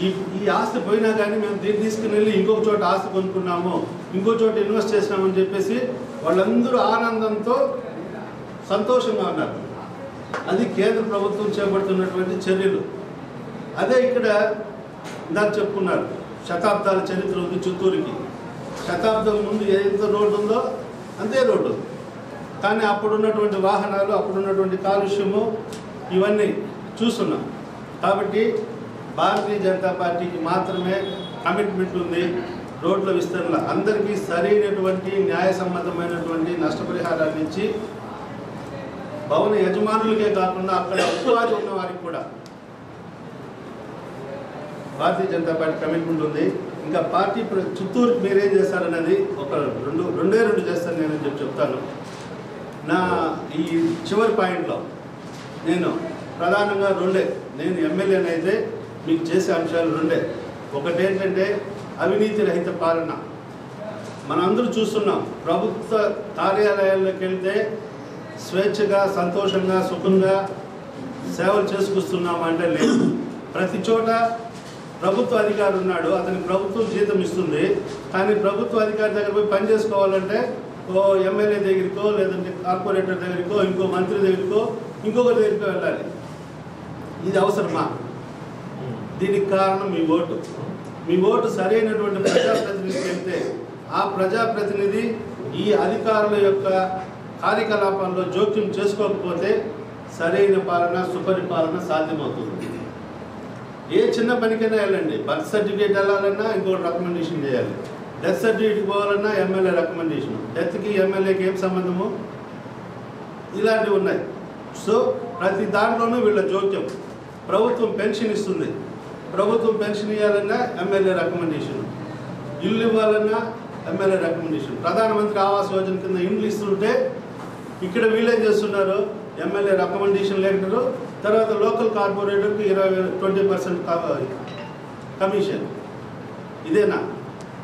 ఈ ఈ ఆస్తి పోయినా కానీ మేము దీన్ని తీసుకుని వెళ్ళి ఇంకొక చోట ఆస్తి కొనుక్కున్నాము ఇంకో చోట ఇన్వెస్ట్ చేసినామని చెప్పేసి వాళ్ళందరూ ఆనందంతో సంతోషంగా ఉన్నారు. అది కేంద్ర ప్రభుత్వం చేపడుతున్నటువంటి చర్యలు. అదే ఇక్కడ ఇందాక చెప్పుకున్నారు శతాబ్దాల చరిత్ర ఉంది చిత్తూరుకి. శతాబ్దం ముందు ఎంత రోడ్డు ఉందో అంతే రోడ్డు. కానీ అప్పుడున్నటువంటి వాహనాలు అప్పుడున్నటువంటి కాలుష్యము ఇవన్నీ చూస్తున్నాం. కాబట్టి భారతీయ జనతా పార్టీకి మాత్రమే కమిట్మెంట్ ఉంది. రోడ్ల విస్తరణ అందరికీ సరైనటువంటి న్యాయసమ్మతమైనటువంటి నష్టపరిహారాన్ని ఇచ్చి భవన యజమానులకే కాకుండా అక్కడ ఉపాధి ఉన్న వారికి కూడా భారతీయ జనతా పార్టీ కమిట్మెంట్ ఉంది. ఇంకా పార్టీ ప్ర- మీరేం చేస్తారనేది ఒక రెండు రెండే రెండు చేస్తాను నేను చెప్పి చెప్తాను. నా ఈ చివరి పాయింట్లో నేను ప్రధానంగా రెండే నేను ఎమ్మెల్యేనైతే మీకు చేసే అంశాలు రెండే. ఒకటి ఏంటంటే అవినీతి రహిత పాలన. మనందరూ చూస్తున్నాం ప్రభుత్వ కార్యాలయాల్లోకి వెళ్తే స్వేచ్ఛగా సంతోషంగా సుఖంగా సేవలు చేసుకొస్తున్నాం అంటే లేదు. ప్రతి చోట ప్రభుత్వ అధికారి ఉన్నాడు అతనికి ప్రభుత్వం జీతం ఇస్తుంది. కానీ ప్రభుత్వ అధికారి దగ్గర పోయి పని చేసుకోవాలంటే ఓ ఎమ్మెల్యే దగ్గరికో లేదంటే కార్పొరేటర్ దగ్గరికో ఇంకో మంత్రి దగ్గరికో ఇంకొకరి దగ్గరికో వెళ్ళాలి. ఇది అవసరమా? దీనికి కారణం మీ ఓటు. మీ ఓటు సరైనటువంటి ప్రజాప్రతినిధికి వెళ్తే ఆ ప్రజాప్రతినిధి ఈ అధికారుల యొక్క కార్యకలాపాల్లో జోక్యం చేసుకోకపోతే సరైన పాలన సుపరిపాలన సాధ్యమవుతుంది. ఏ చిన్న పనికైనా వెళ్ళండి. బర్త్ సర్టిఫికేట్ వెళ్ళాలన్నా ఇంకోటి రికమెండేషన్ చేయాలి. డెత్ సర్టిఫికేట్ పోవాలన్నా ఎమ్మెల్యే రికమెండేషన్ డెత్కి ఎమ్మెల్యేకి ఏం సంబంధము? ఇలాంటివి ఉన్నాయి. సో ప్రతి దాంట్లోనూ వీళ్ళ జోక్యం. ప్రభుత్వం పెన్షన్ ఇస్తుంది. ప్రభుత్వం పెన్షన్ ఇవ్వాలన్నా ఎమ్మెల్యే రికమెండేషన్ ఇల్లు ఇవ్వాలన్నా ఎమ్మెల్యే రికమెండేషన్ ప్రధానమంత్రి ఆవాస్ యోజన కింద ఇండ్లు ఇస్తుంటే ఇక్కడ వీళ్ళేం చేస్తున్నారు? ఎమ్మెల్యే రికమెండేషన్ లేకుండా తర్వాత లోకల్ కార్పొరేటర్కి ఇరవై ట్వంటీ పర్సెంట్ కమిషన్ ఇదేనా?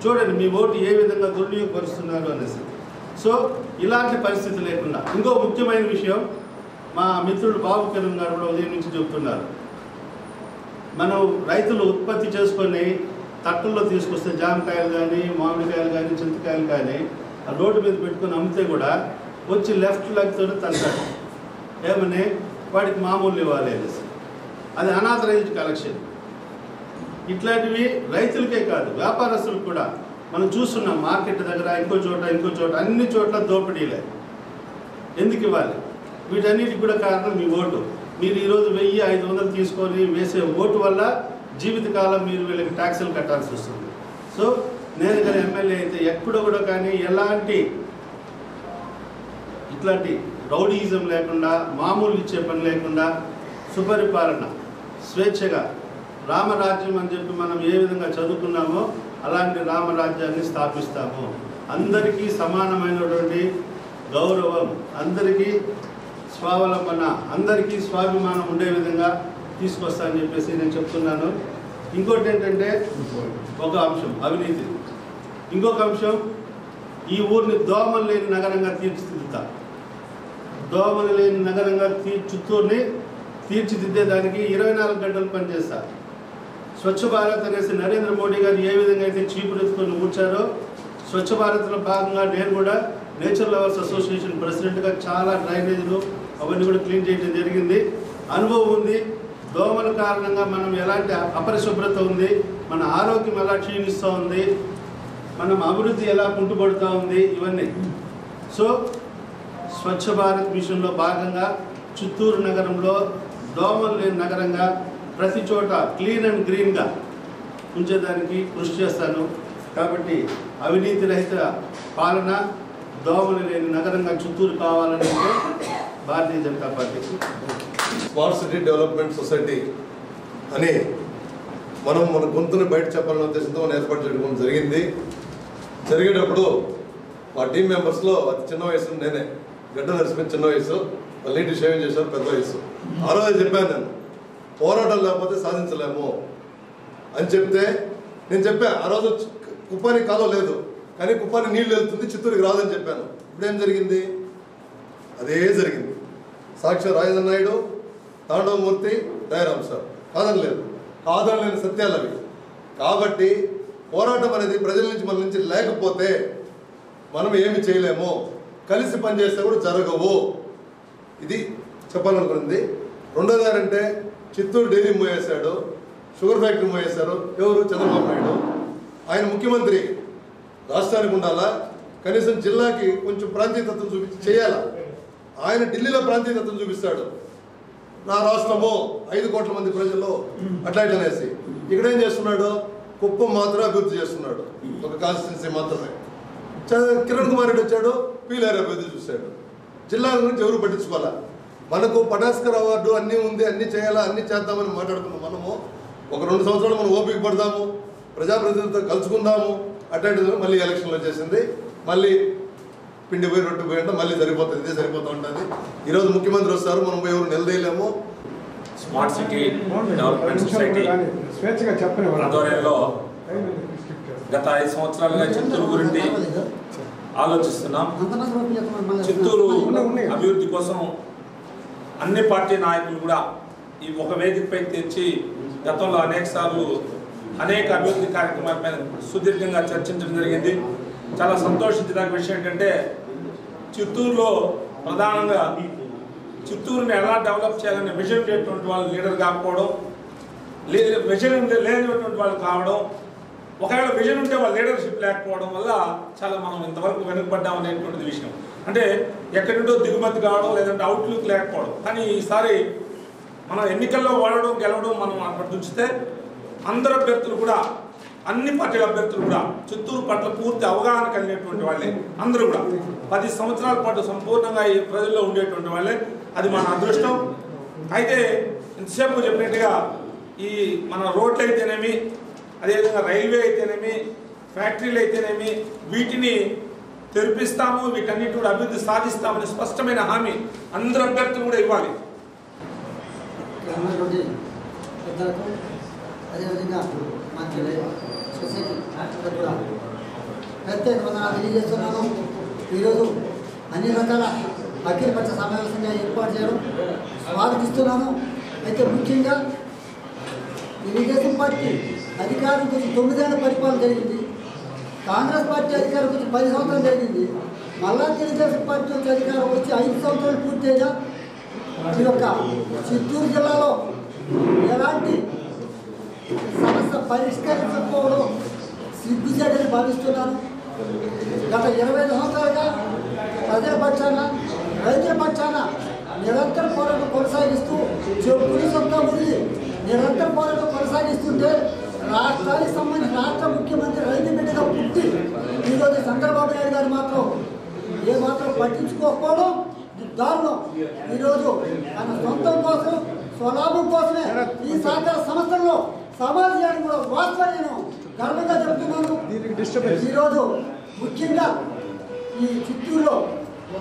చూడండి మీ ఓటు ఏ విధంగా దుర్వినియోగపరుస్తున్నారు అనేసి. సో ఇలాంటి పరిస్థితి లేకుండా ఇంకో ముఖ్యమైన విషయం మా మిత్రుడు బాబు కిరణ్ గారు కూడా ఉదయం నుంచి చెబుతున్నారు మనం రైతులు ఉత్పత్తి చేసుకొని తట్టల్లో తీసుకొస్తే జామకాయలు కానీ మామిడికాయలు కానీ చింతకాయలు కానీ రోడ్డు మీద పెట్టుకొని అమ్మితే కూడా వచ్చి లెఫ్ట్ లెగ్తో తంటాడు ఏమని? వాడికి మామూలు ఇవ్వాలి అనేసి. అది అనాథరైజ్డ్ కలెక్షన్. ఇట్లాంటివి రైతులకే కాదు వ్యాపారస్తులకు కూడా మనం చూస్తున్నాం మార్కెట్ దగ్గర ఇంకో చోట ఇంకో చోట అన్ని చోట్ల దోపిడీలే. ఎందుకు ఇవ్వాలి? వీటన్నిటికి కూడా కారణం మీ ఓటు. మీరు ఈరోజు వెయ్యి ఐదు వందలు తీసుకొని వేసే ఓటు వల్ల జీవితకాలం మీరు వీళ్ళకి ట్యాక్సులు కట్టాల్సి వస్తుంది. సో నేను కానీ ఎమ్మెల్యే అయితే ఎక్కడ కూడా కానీ ఎలాంటి ఇట్లాంటి రౌడీయిజం లేకుండా మామూలు ఇచ్చే పని లేకుండా సుపరిపాలన స్వేచ్ఛగా రామరాజ్యం అని చెప్పి మనం ఏ విధంగా చదువుకున్నామో అలాంటి రామరాజ్యాన్ని స్థాపిస్తాము. అందరికీ సమానమైనటువంటి గౌరవం అందరికీ స్వావలంబన అందరికీ స్వాభిమానం ఉండే విధంగా తీసుకొస్తానని చెప్పేసి నేను చెప్తున్నాను. ఇంకోటి ఏంటంటే ఒక అంశం అవినీతి. ఇంకొక అంశం ఈ ఊరిని దోమలు లేని నగరంగా తీర్చిదిద్దుతా. దోమలు లేని నగరంగా తీ చిత్తూరుని తీర్చిదిద్దేదానికి ఇరవై నాలుగు గంటలు పనిచేస్తా. స్వచ్ఛ భారత్ అనేసి నరేంద్ర మోడీ గారు ఏ విధంగా అయితే చీపురెత్తుకొని కూర్చారో స్వచ్ఛ భారత్లో భాగంగా నేను కూడా నేచర్ లవర్స్ అసోసియేషన్ ప్రెసిడెంట్గా చాలా డ్రైనేజీలు అవన్నీ కూడా క్లీన్ చేయడం జరిగింది. అనుభవం ఉంది. దోమల కారణంగా మనం ఎలాంటి అపరిశుభ్రత ఉంది? మన ఆరోగ్యం ఎలా క్షీణిస్తూ ఉంది? మనం అభివృద్ధి ఎలా కుంటుపడుతూ ఉంది? ఇవన్నీ. సో స్వచ్ఛ భారత్ మిషన్లో భాగంగా చిత్తూరు నగరంలో దోమలు లేని నగరంగా ప్రతి చోట క్లీన్ అండ్ గ్రీన్గా ఉంచేదానికి కృషి చేస్తాను. కాబట్టి అవినీతి రహిత పాలన దోమలు లేని నగరంగా చిత్తూరు కావాలని అంటే Bharatiya Janata party. Smart city development society అని మనం మన గొంతుని బయట చెప్పాలనే ఉద్దేశంతో మనం ఏర్పాటు చేయడం జరిగింది. జరిగేటప్పుడు మా టీం మెంబర్స్లో అతి చిన్న వయసు నేనే గడ్డ నరసింహ చిన్న వయసు వాళ్ళు నీటి షేవింగ్ చేశారు పెద్ద వయసు. ఆ రోజు చెప్పాను నేను పోరాటం లేకపోతే సాధించలేము అని చెప్తే నేను చెప్పాను ఆ రోజు కుప్పానికి కాలో లేదు కానీ కుప్పానికి నీళ్ళు వెళ్తుంది చిత్తూరుకి రాదని చెప్పాను. ఇప్పుడేం జరిగింది? అదే జరిగింది. సాక్షి రాజేంద్ర నాయుడు తాండవమూర్తి దయరామ్ సార్. ఆదరణ లేదు. కాదనలేని సత్యాలు అవి. కాబట్టి పోరాటం అనేది ప్రజల నుంచి మన నుంచి లేకపోతే మనం ఏమి చేయలేము. కలిసి పనిచేస్తే కూడా జరగవు. ఇది చెప్పాలనుకున్నది రెండోది అంటే చిత్తూరు డైరీ మూయేశాడు షుగర్ ఫ్యాక్టరీ మూయేశారు ఎవరు? చంద్రబాబు నాయుడు. ఆయన ముఖ్యమంత్రి. రాష్ట్రానికి ఉండాలా? కనీసం జిల్లాకి కొంచెం ప్రాంతీయతత్వం చూపించి చేయాలా? ఆయన ఢిల్లీలో ప్రాంతీయతను చూపిస్తాడు. నా రాష్ట్రము ఐదు కోట్ల మంది ప్రజలు అట్లా ఇట్లనేసి ఇక్కడ ఏం చేస్తున్నాడు? కుప్పం మాత్రమే అభివృద్ధి చేస్తున్నాడు. ఒక కాన్స్టిట్యున్సీ మాత్రమే. చ- కిరణ్ కుమార్ రెడ్డి వచ్చాడు పీలేరు అభివృద్ధి చూశాడు. జిల్లాల గురించి ఎవరు పట్టించుకోవాలా? మనకు పటాస్కర్ అవార్డు అన్నీ ఉంది అన్నీ చేయాలా అన్నీ చేద్దామని మాట్లాడుకున్నాం మనము ఒక రెండు సంవత్సరాలు మనం ఓపిక పడదాము ప్రజాప్రతినిధులతో కలుసుకుందాము అట్లాంటిది మళ్ళీ ఎలక్షన్లో చేసింది. మళ్ళీ పిండి పోయి రొట్టె పోయి అంటే మళ్ళీ సరిపోతుంది ఇదే సరిపోతూ ఉంటుంది. ఈరోజు ముఖ్యమంత్రి వస్తారు మనం పోయి ఎవరు నిలదీయలేము స్మార్ట్ సిటీ డెవలప్మెంట్ సొసైటీ స్వేచ్ఛగా చెప్పని ఆధ్వర్యంలో గత ఐదు సంవత్సరాలుగా చిత్తూరు గురించి ఆలోచిస్తున్నాం. చిత్తూరు అభివృద్ధి కోసం అన్ని పార్టీ నాయకులు కూడా ఈ ఒక వేదికపై తెచ్చి గతంలో అనేక సార్లు అనేక అభివృద్ధి కార్యక్రమాలపై సుదీర్ఘంగా చర్చించడం జరిగింది. చాలా సంతోషించదగ్గ విషయం ఏంటంటే చిత్తూరులో ప్రధానంగా చిత్తూరుని ఎలా డెవలప్ చేయాలనే విజన్ లేనటువంటి వాళ్ళు లీడర్ కాకపోవడం లేదు విజన్ లేనటువంటి వాళ్ళు కావడం ఒకవేళ విజన్ ఉంటే వాళ్ళ లీడర్షిప్ లేకపోవడం వల్ల చాలా మనం ఇంతవరకు వెనుకబడ్డాం అనేటువంటిది విషయం. అంటే ఎక్కడి నుండో దిగుమతి కావడం లేదంటే అవుట్లుక్ లేకపోవడం. కానీ ఈసారి మనం ఎన్నికల్లో ఓడడం గెలవడం మనం అక్కడ ఉంచితే అందరు అభ్యర్థులు కూడా అన్ని పార్టీల అభ్యర్థులు కూడా చిత్తూరు పట్ల పూర్తి అవగాహన కలిగినటువంటి వాళ్ళే. అందరూ కూడా. పది సంవత్సరాల పాటు సంపూర్ణంగా ఈ ప్రజల్లో ఉండేటువంటి వాళ్ళే. అది మన అదృష్టం. అయితే ఇంతసేపు చెప్పినట్టుగా ఈ మన రోడ్లు అయితేనేమి అదేవిధంగా రైల్వే అయితేనేమి ఫ్యాక్టరీలు అయితేనేమి వీటిని తెరిపిస్తాము వీటన్నిటి కూడా అభివృద్ధి సాధిస్తామని స్పష్టమైన హామీ అందరు అభ్యర్థులు కూడా ఇవ్వాలి. అదేవిధంగా మా సొసైటీ ప్రత్యేక వందన తెలియజేస్తున్నాను ఈరోజు అన్ని రకాల అఖిలపక్ష సమావేశంగా ఏర్పాటు చేయడం స్వాగతిస్తున్నాను. అయితే ముఖ్యంగా తెలుగుదేశం పార్టీ అధికారం గురించి తొమ్మిదేళ్ళ పరిపాలన జరిగింది. కాంగ్రెస్ పార్టీ అధికారం గురించి పది సంవత్సరాలు జరిగింది. మళ్ళా తెలుగుదేశం పార్టీ వచ్చి అధికారం వచ్చి ఐదు సంవత్సరాలు పూర్తయినా ఈ యొక్క చిత్తూరు జిల్లాలో ఎలాంటి సమస్య పరిష్కరించకపోవడం సిగ్గుచేటని భావిస్తున్నాను గత ఇరవై ఐదు సంవత్సరాలుగా ప్రజల పక్షాన రైతుల పక్షాన నిరంతర పోరాటం కొనసాగిస్తూ చెప్పులు సొంతం ఉంది నిరంతర పోరాటం కొనసాగిస్తుంటే రాష్ట్రానికి సంబంధించి రాష్ట్ర ముఖ్యమంత్రి రైతు బిడ్డగా పుట్టి ఈరోజు చంద్రబాబు నాయుడు గారు మాత్రం ఏ మాత్రం పట్టించుకోకపోవడం దారుణం. ఈరోజు తన సొంతం కోసం స్వలాభం కోసమే ఈ సహకార సంస్థల్లో సమాజానికి కూడా వాస్తవం నేను గర్వంగా చెప్తున్నాను. ఈరోజు ముఖ్యంగా ఈ చిత్తూరులో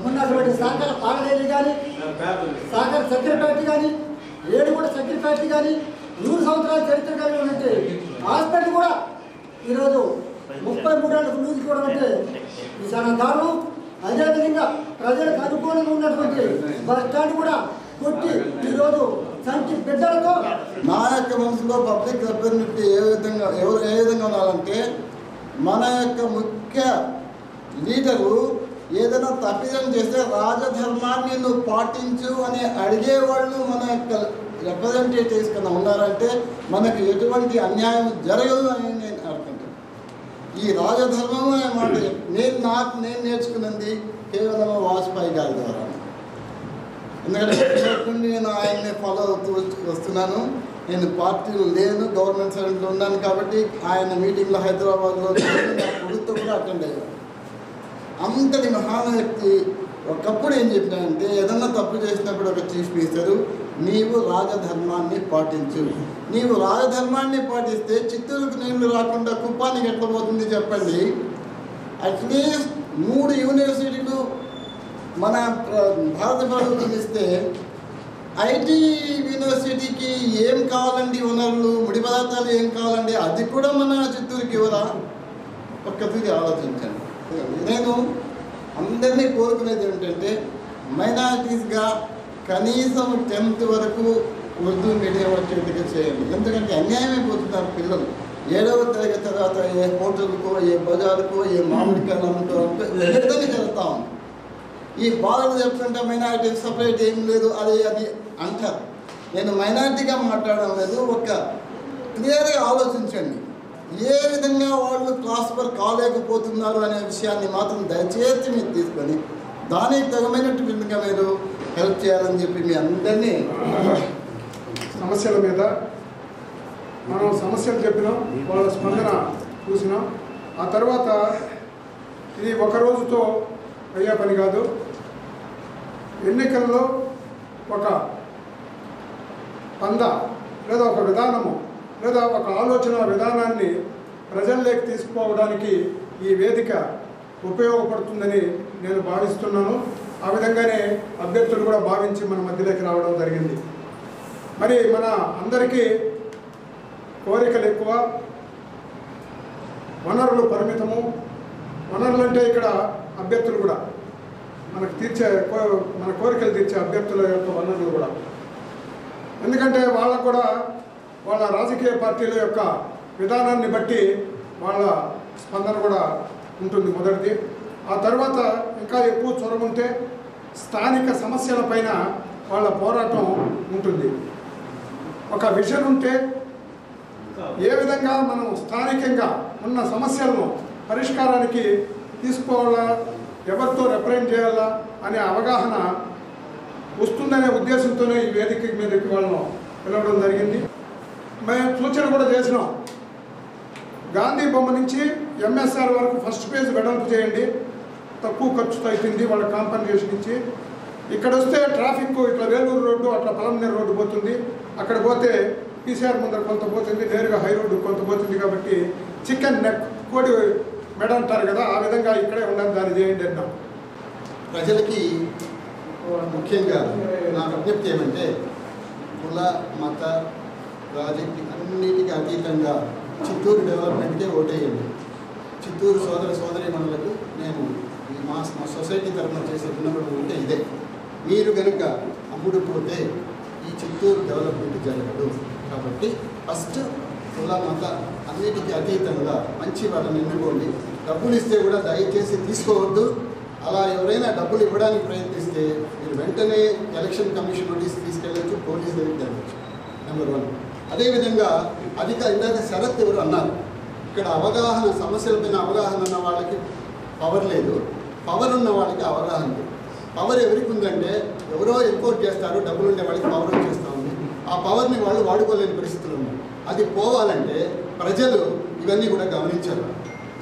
ఉన్నటువంటి సహకార పాలడేలు కానీ సహకార చక్కెర ఫ్యాక్టరీ కానీ ఏడుగూడ చక్కెర ఫ్యాక్టరీ కానీ నూరు సంవత్సరాల చరిత్ర కలిగినటువంటి హాస్పిటల్ కూడా ఈరోజు ముప్పై మూడేళ్ళకు నూరుకోవడం అంటే ఇది చాలా దారుణం. అదేవిధంగా ప్రజలకు అనుకూలంగా ఉన్నటువంటి బస్ స్టాండ్ కూడా కొట్టి ఈరోజు సంచి బిడ్డలతో నా యొక్క మనసులో పబ్లిక్ రిప్రజెంటేటివ్ ఏ విధంగా ఎవరు ఏ విధంగా ఉండాలంటే మన యొక్క ముఖ్య లీడరు ఏదైనా తప్పిదం చేస్తే రాజధర్మాన్ని నువ్వు పాటించు అని అడిగేవాళ్ళు మన యొక్క రిప్రజెంటేటివ్స్ కన్నా ఉన్నారంటే మనకు ఎటువంటి అన్యాయం జరగదు అని నేను అనుకుంటాను ఈ రాజధర్మం అనే మాట నేను నాకు నేను నేర్చుకున్నది కేవలం వాజ్పేయి గారి ద్వారా. ఎందుకంటే నేను ఆయన్ని ఫాలో అవుతూ వస్తున్నాను. నేను పార్టీలు లేను గవర్నమెంట్ సర్వెంట్లో ఉన్నాను కాబట్టి ఆయన మీటింగ్లో హైదరాబాద్లో నేను నా కొడుకుతో కూడా అటెండ్ అయ్యాను. అంతటి మహాన వ్యక్తి ఒకప్పుడు ఏం చెప్పినానంటే ఏదన్నా తప్పు చేసినప్పుడు ఒక చీఫ్ మినిస్టరు నీవు రాజధర్మాన్ని పాటించు. నీవు రాజధర్మాన్ని పాటిస్తే చిత్తూరుకు నీళ్ళు రాకుండా కుప్పానికి ఎట్లా పోతుంది చెప్పండి? అట్లీస్ట్ మూడు యూనివర్సిటీలు మన భారత ప్రభుత్వం ఇస్తే ఐటీ యూనివర్సిటీకి ఏం కావాలండి వనరులు ముడి పదార్థాలు ఏం కావాలండి అది కూడా మన చిత్తూరుకి ఇవ్వరా? ఒక్కసారి ఆలోచించండి. నేను అందరినీ కోరుకునేది ఏంటంటే మైనారిటీస్గా కనీసం టెన్త్ వరకు ఉర్దూ మీడియం వచ్చేట్టుగా చేయండి. ఎందుకంటే అన్యాయం అయిపోతున్నారు పిల్లలు. ఏడవ తరగతి తర్వాత ఏ హోటల్కో ఏ బజార్కో ఏ మామిడికాయలు అమ్ముకోవాలంటే ఇద్దరిని ఉంది. ఈ బాధలు చెప్తుంటే మైనారిటీ సపరేట్ ఏం లేదు అది అది అంటారు. నేను మైనారిటీగా మాట్లాడడం లేదు ఒక క్లియర్గా ఆలోచించండి. ఏ విధంగా వాళ్ళు క్లాస్ వర్క్ కాలేకపోతున్నారు అనే విషయాన్ని మాత్రం దయచేసి మీరు తీసుకొని దానికి తగమైనట్టు విధంగా మీరు హెల్ప్ చేయాలని చెప్పి మీ అందరినీ సమస్యల మీద మనం సమస్యలు చెప్పినాం వాళ్ళ స్పందన చూసినాం. ఆ తర్వాత ఇది ఒక రోజుతో అయ్యే పని కాదు. ఎన్నికల్లో ఒక పంద లేదా ఒక విధానము లేదా ఒక ఆలోచన విధానాన్ని ప్రజల్లోకి తీసుకుపోవడానికి ఈ వేదిక ఉపయోగపడుతుందని నేను భావిస్తున్నాను. ఆ విధంగానే అభ్యర్థులు కూడా భావించి మన మధ్యలోకి రావడం జరిగింది. మరి మన అందరికీ కోరికలు ఎక్కువ వనరులు పరిమితము వనరులు అంటే ఇక్కడ అభ్యర్థులు కూడా మనకు తీర్చే కో- మన కోరికలు తీర్చే అభ్యర్థుల యొక్క వనరులు కూడా. ఎందుకంటే వాళ్ళకు కూడా వాళ్ళ రాజకీయ పార్టీల యొక్క విధానాన్ని బట్టి వాళ్ళ స్పందన కూడా ఉంటుంది మొదటిది. ఆ తర్వాత ఇంకా ఎక్కువ చొరవ ఉంటే స్థానిక సమస్యలపైన వాళ్ళ పోరాటం ఉంటుంది. ఒక విషన్ ఉంటే ఏ విధంగా మనం స్థానికంగా ఉన్న సమస్యలను పరిష్కారానికి తీసుకోవాలా ఎవరితో రిప్రజెంట్ చేయాలా అనే అవగాహన వస్తుందనే ఉద్దేశంతోనే ఈ వేదిక మీదకి వాళ్ళను పిలవడం జరిగింది. మేము సూచన కూడా చేసినాం. గాంధీ బొమ్మ నుంచి ఎంఎస్ఆర్ వరకు ఫస్ట్ పేజ్ వెడల్పు చేయండి. తక్కువ ఖర్చుతో అవుతుంది వాళ్ళ కాంపన్సేషన్ ఇచ్చి ఇక్కడ వస్తే ట్రాఫిక్ ఇట్లా వేలూరు రోడ్డు అట్లా పలమనేరు రోడ్డు పోతుంది. అక్కడ పోతే పీసీఆర్ ముందర కొంత పోతుంది నేరుగా హై రోడ్డు కొంత పోతుంది కాబట్టి చికెన్ నెక్ కోడి మెడ అంటారు కదా ఆ విధంగా ఇక్కడే ఉండడం దాన్ని చేయండి అన్నాం. ప్రజలకి ముఖ్యంగా నా విజ్ఞప్తి ఏమంటే కుల మత ప్రాజెక్ట్ అన్నిటికీ అతీతంగా చిత్తూరు డెవలప్మెంట్కే ఓటేయండి. చిత్తూరు సోదర సోదరి మనులకు నేను ఈ మా మా సొసైటీ తరఫున చేసే విన్నపం ఉంటే ఇదే. మీరు కనుక అమ్ముడుపోతే ఈ చిత్తూరు డెవలప్మెంట్ జరగదు. కాబట్టి ఫస్ట్ కుల మత అన్నిటికీ అతీతంగా మంచి వాళ్ళని ఎన్నుకోండి. డబ్బులు ఇస్తే కూడా దయచేసి తీసుకోవద్దు. అలా ఎవరైనా డబ్బులు ఇవ్వడానికి ప్రయత్నిస్తే మీరు వెంటనే ఎలక్షన్ కమిషన్ నోటీస్ తీసుకెళ్ళచ్చు పోలీస్ దగ్గరికి తెరవచ్చు నెంబర్ వన్ అదేవిధంగా అధిక ఇందాక శరత్ ఎవరు అన్నారు ఇక్కడ అవగాహన సమస్యలపైన అవగాహన ఉన్న వాళ్ళకి పవర్ లేదు. పవర్ ఉన్న వాళ్ళకి అవగాహన లేదు. పవర్ ఎవరికి ఉందంటే ఎవరో ఎంపోర్ట్ చేస్తారు డబ్బులు ఉండే వాళ్ళకి పవర్ వచ్చేస్తూ ఉంది. ఆ పవర్ని వాళ్ళు వాడుకోలేని పరిస్థితులు ఉన్నాయి. అది పోవాలంటే ప్రజలు ఇవన్నీ కూడా గమనించారు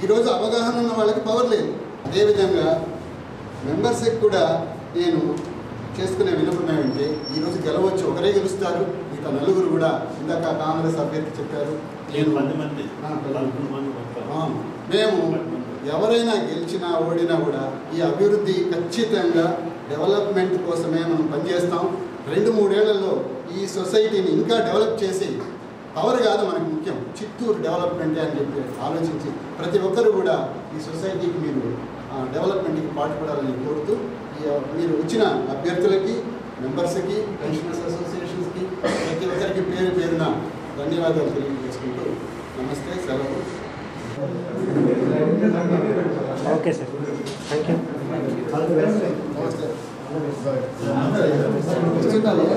ఈరోజు అవగాహన ఉన్న వాళ్ళకి పవర్ లేదు. అదేవిధంగా మెంబర్స్కి కూడా నేను చేసుకునే వినపం ఏమంటే ఈరోజు గెలవచ్చు ఒకరే గెలుస్తారు. మిగతా నలుగురు కూడా ఇందాక కాంగ్రెస్ అభ్యర్థి చెప్పారు. మేము ఎవరైనా గెలిచినా ఓడినా కూడా ఈ అభివృద్ధి ఖచ్చితంగా డెవలప్మెంట్ కోసమే మనం పనిచేస్తాం. రెండు మూడేళ్ళలో ఈ సొసైటీని ఇంకా డెవలప్ చేసి పవర్ కాదు మనకు ముఖ్యం. చిత్తూరు డెవలప్మెంట్ అని చెప్పి ఆలోచించి ప్రతి ఒక్కరు కూడా ఈ సొసైటీకి మీరు డెవలప్మెంట్కి పాటుపడాలని కోరుతూ ఈ మీరు వచ్చిన అభ్యర్థులకి మెంబర్స్కి పెన్షనర్స్ అసోసియేషన్స్కి ప్రతి ఒక్కరికి పేరు పేరున ధన్యవాదాలు తెలియజేసుకుంటూ నమస్తే సెలవు. Okay sir. థ్యాంక్ యూ నమస్తే.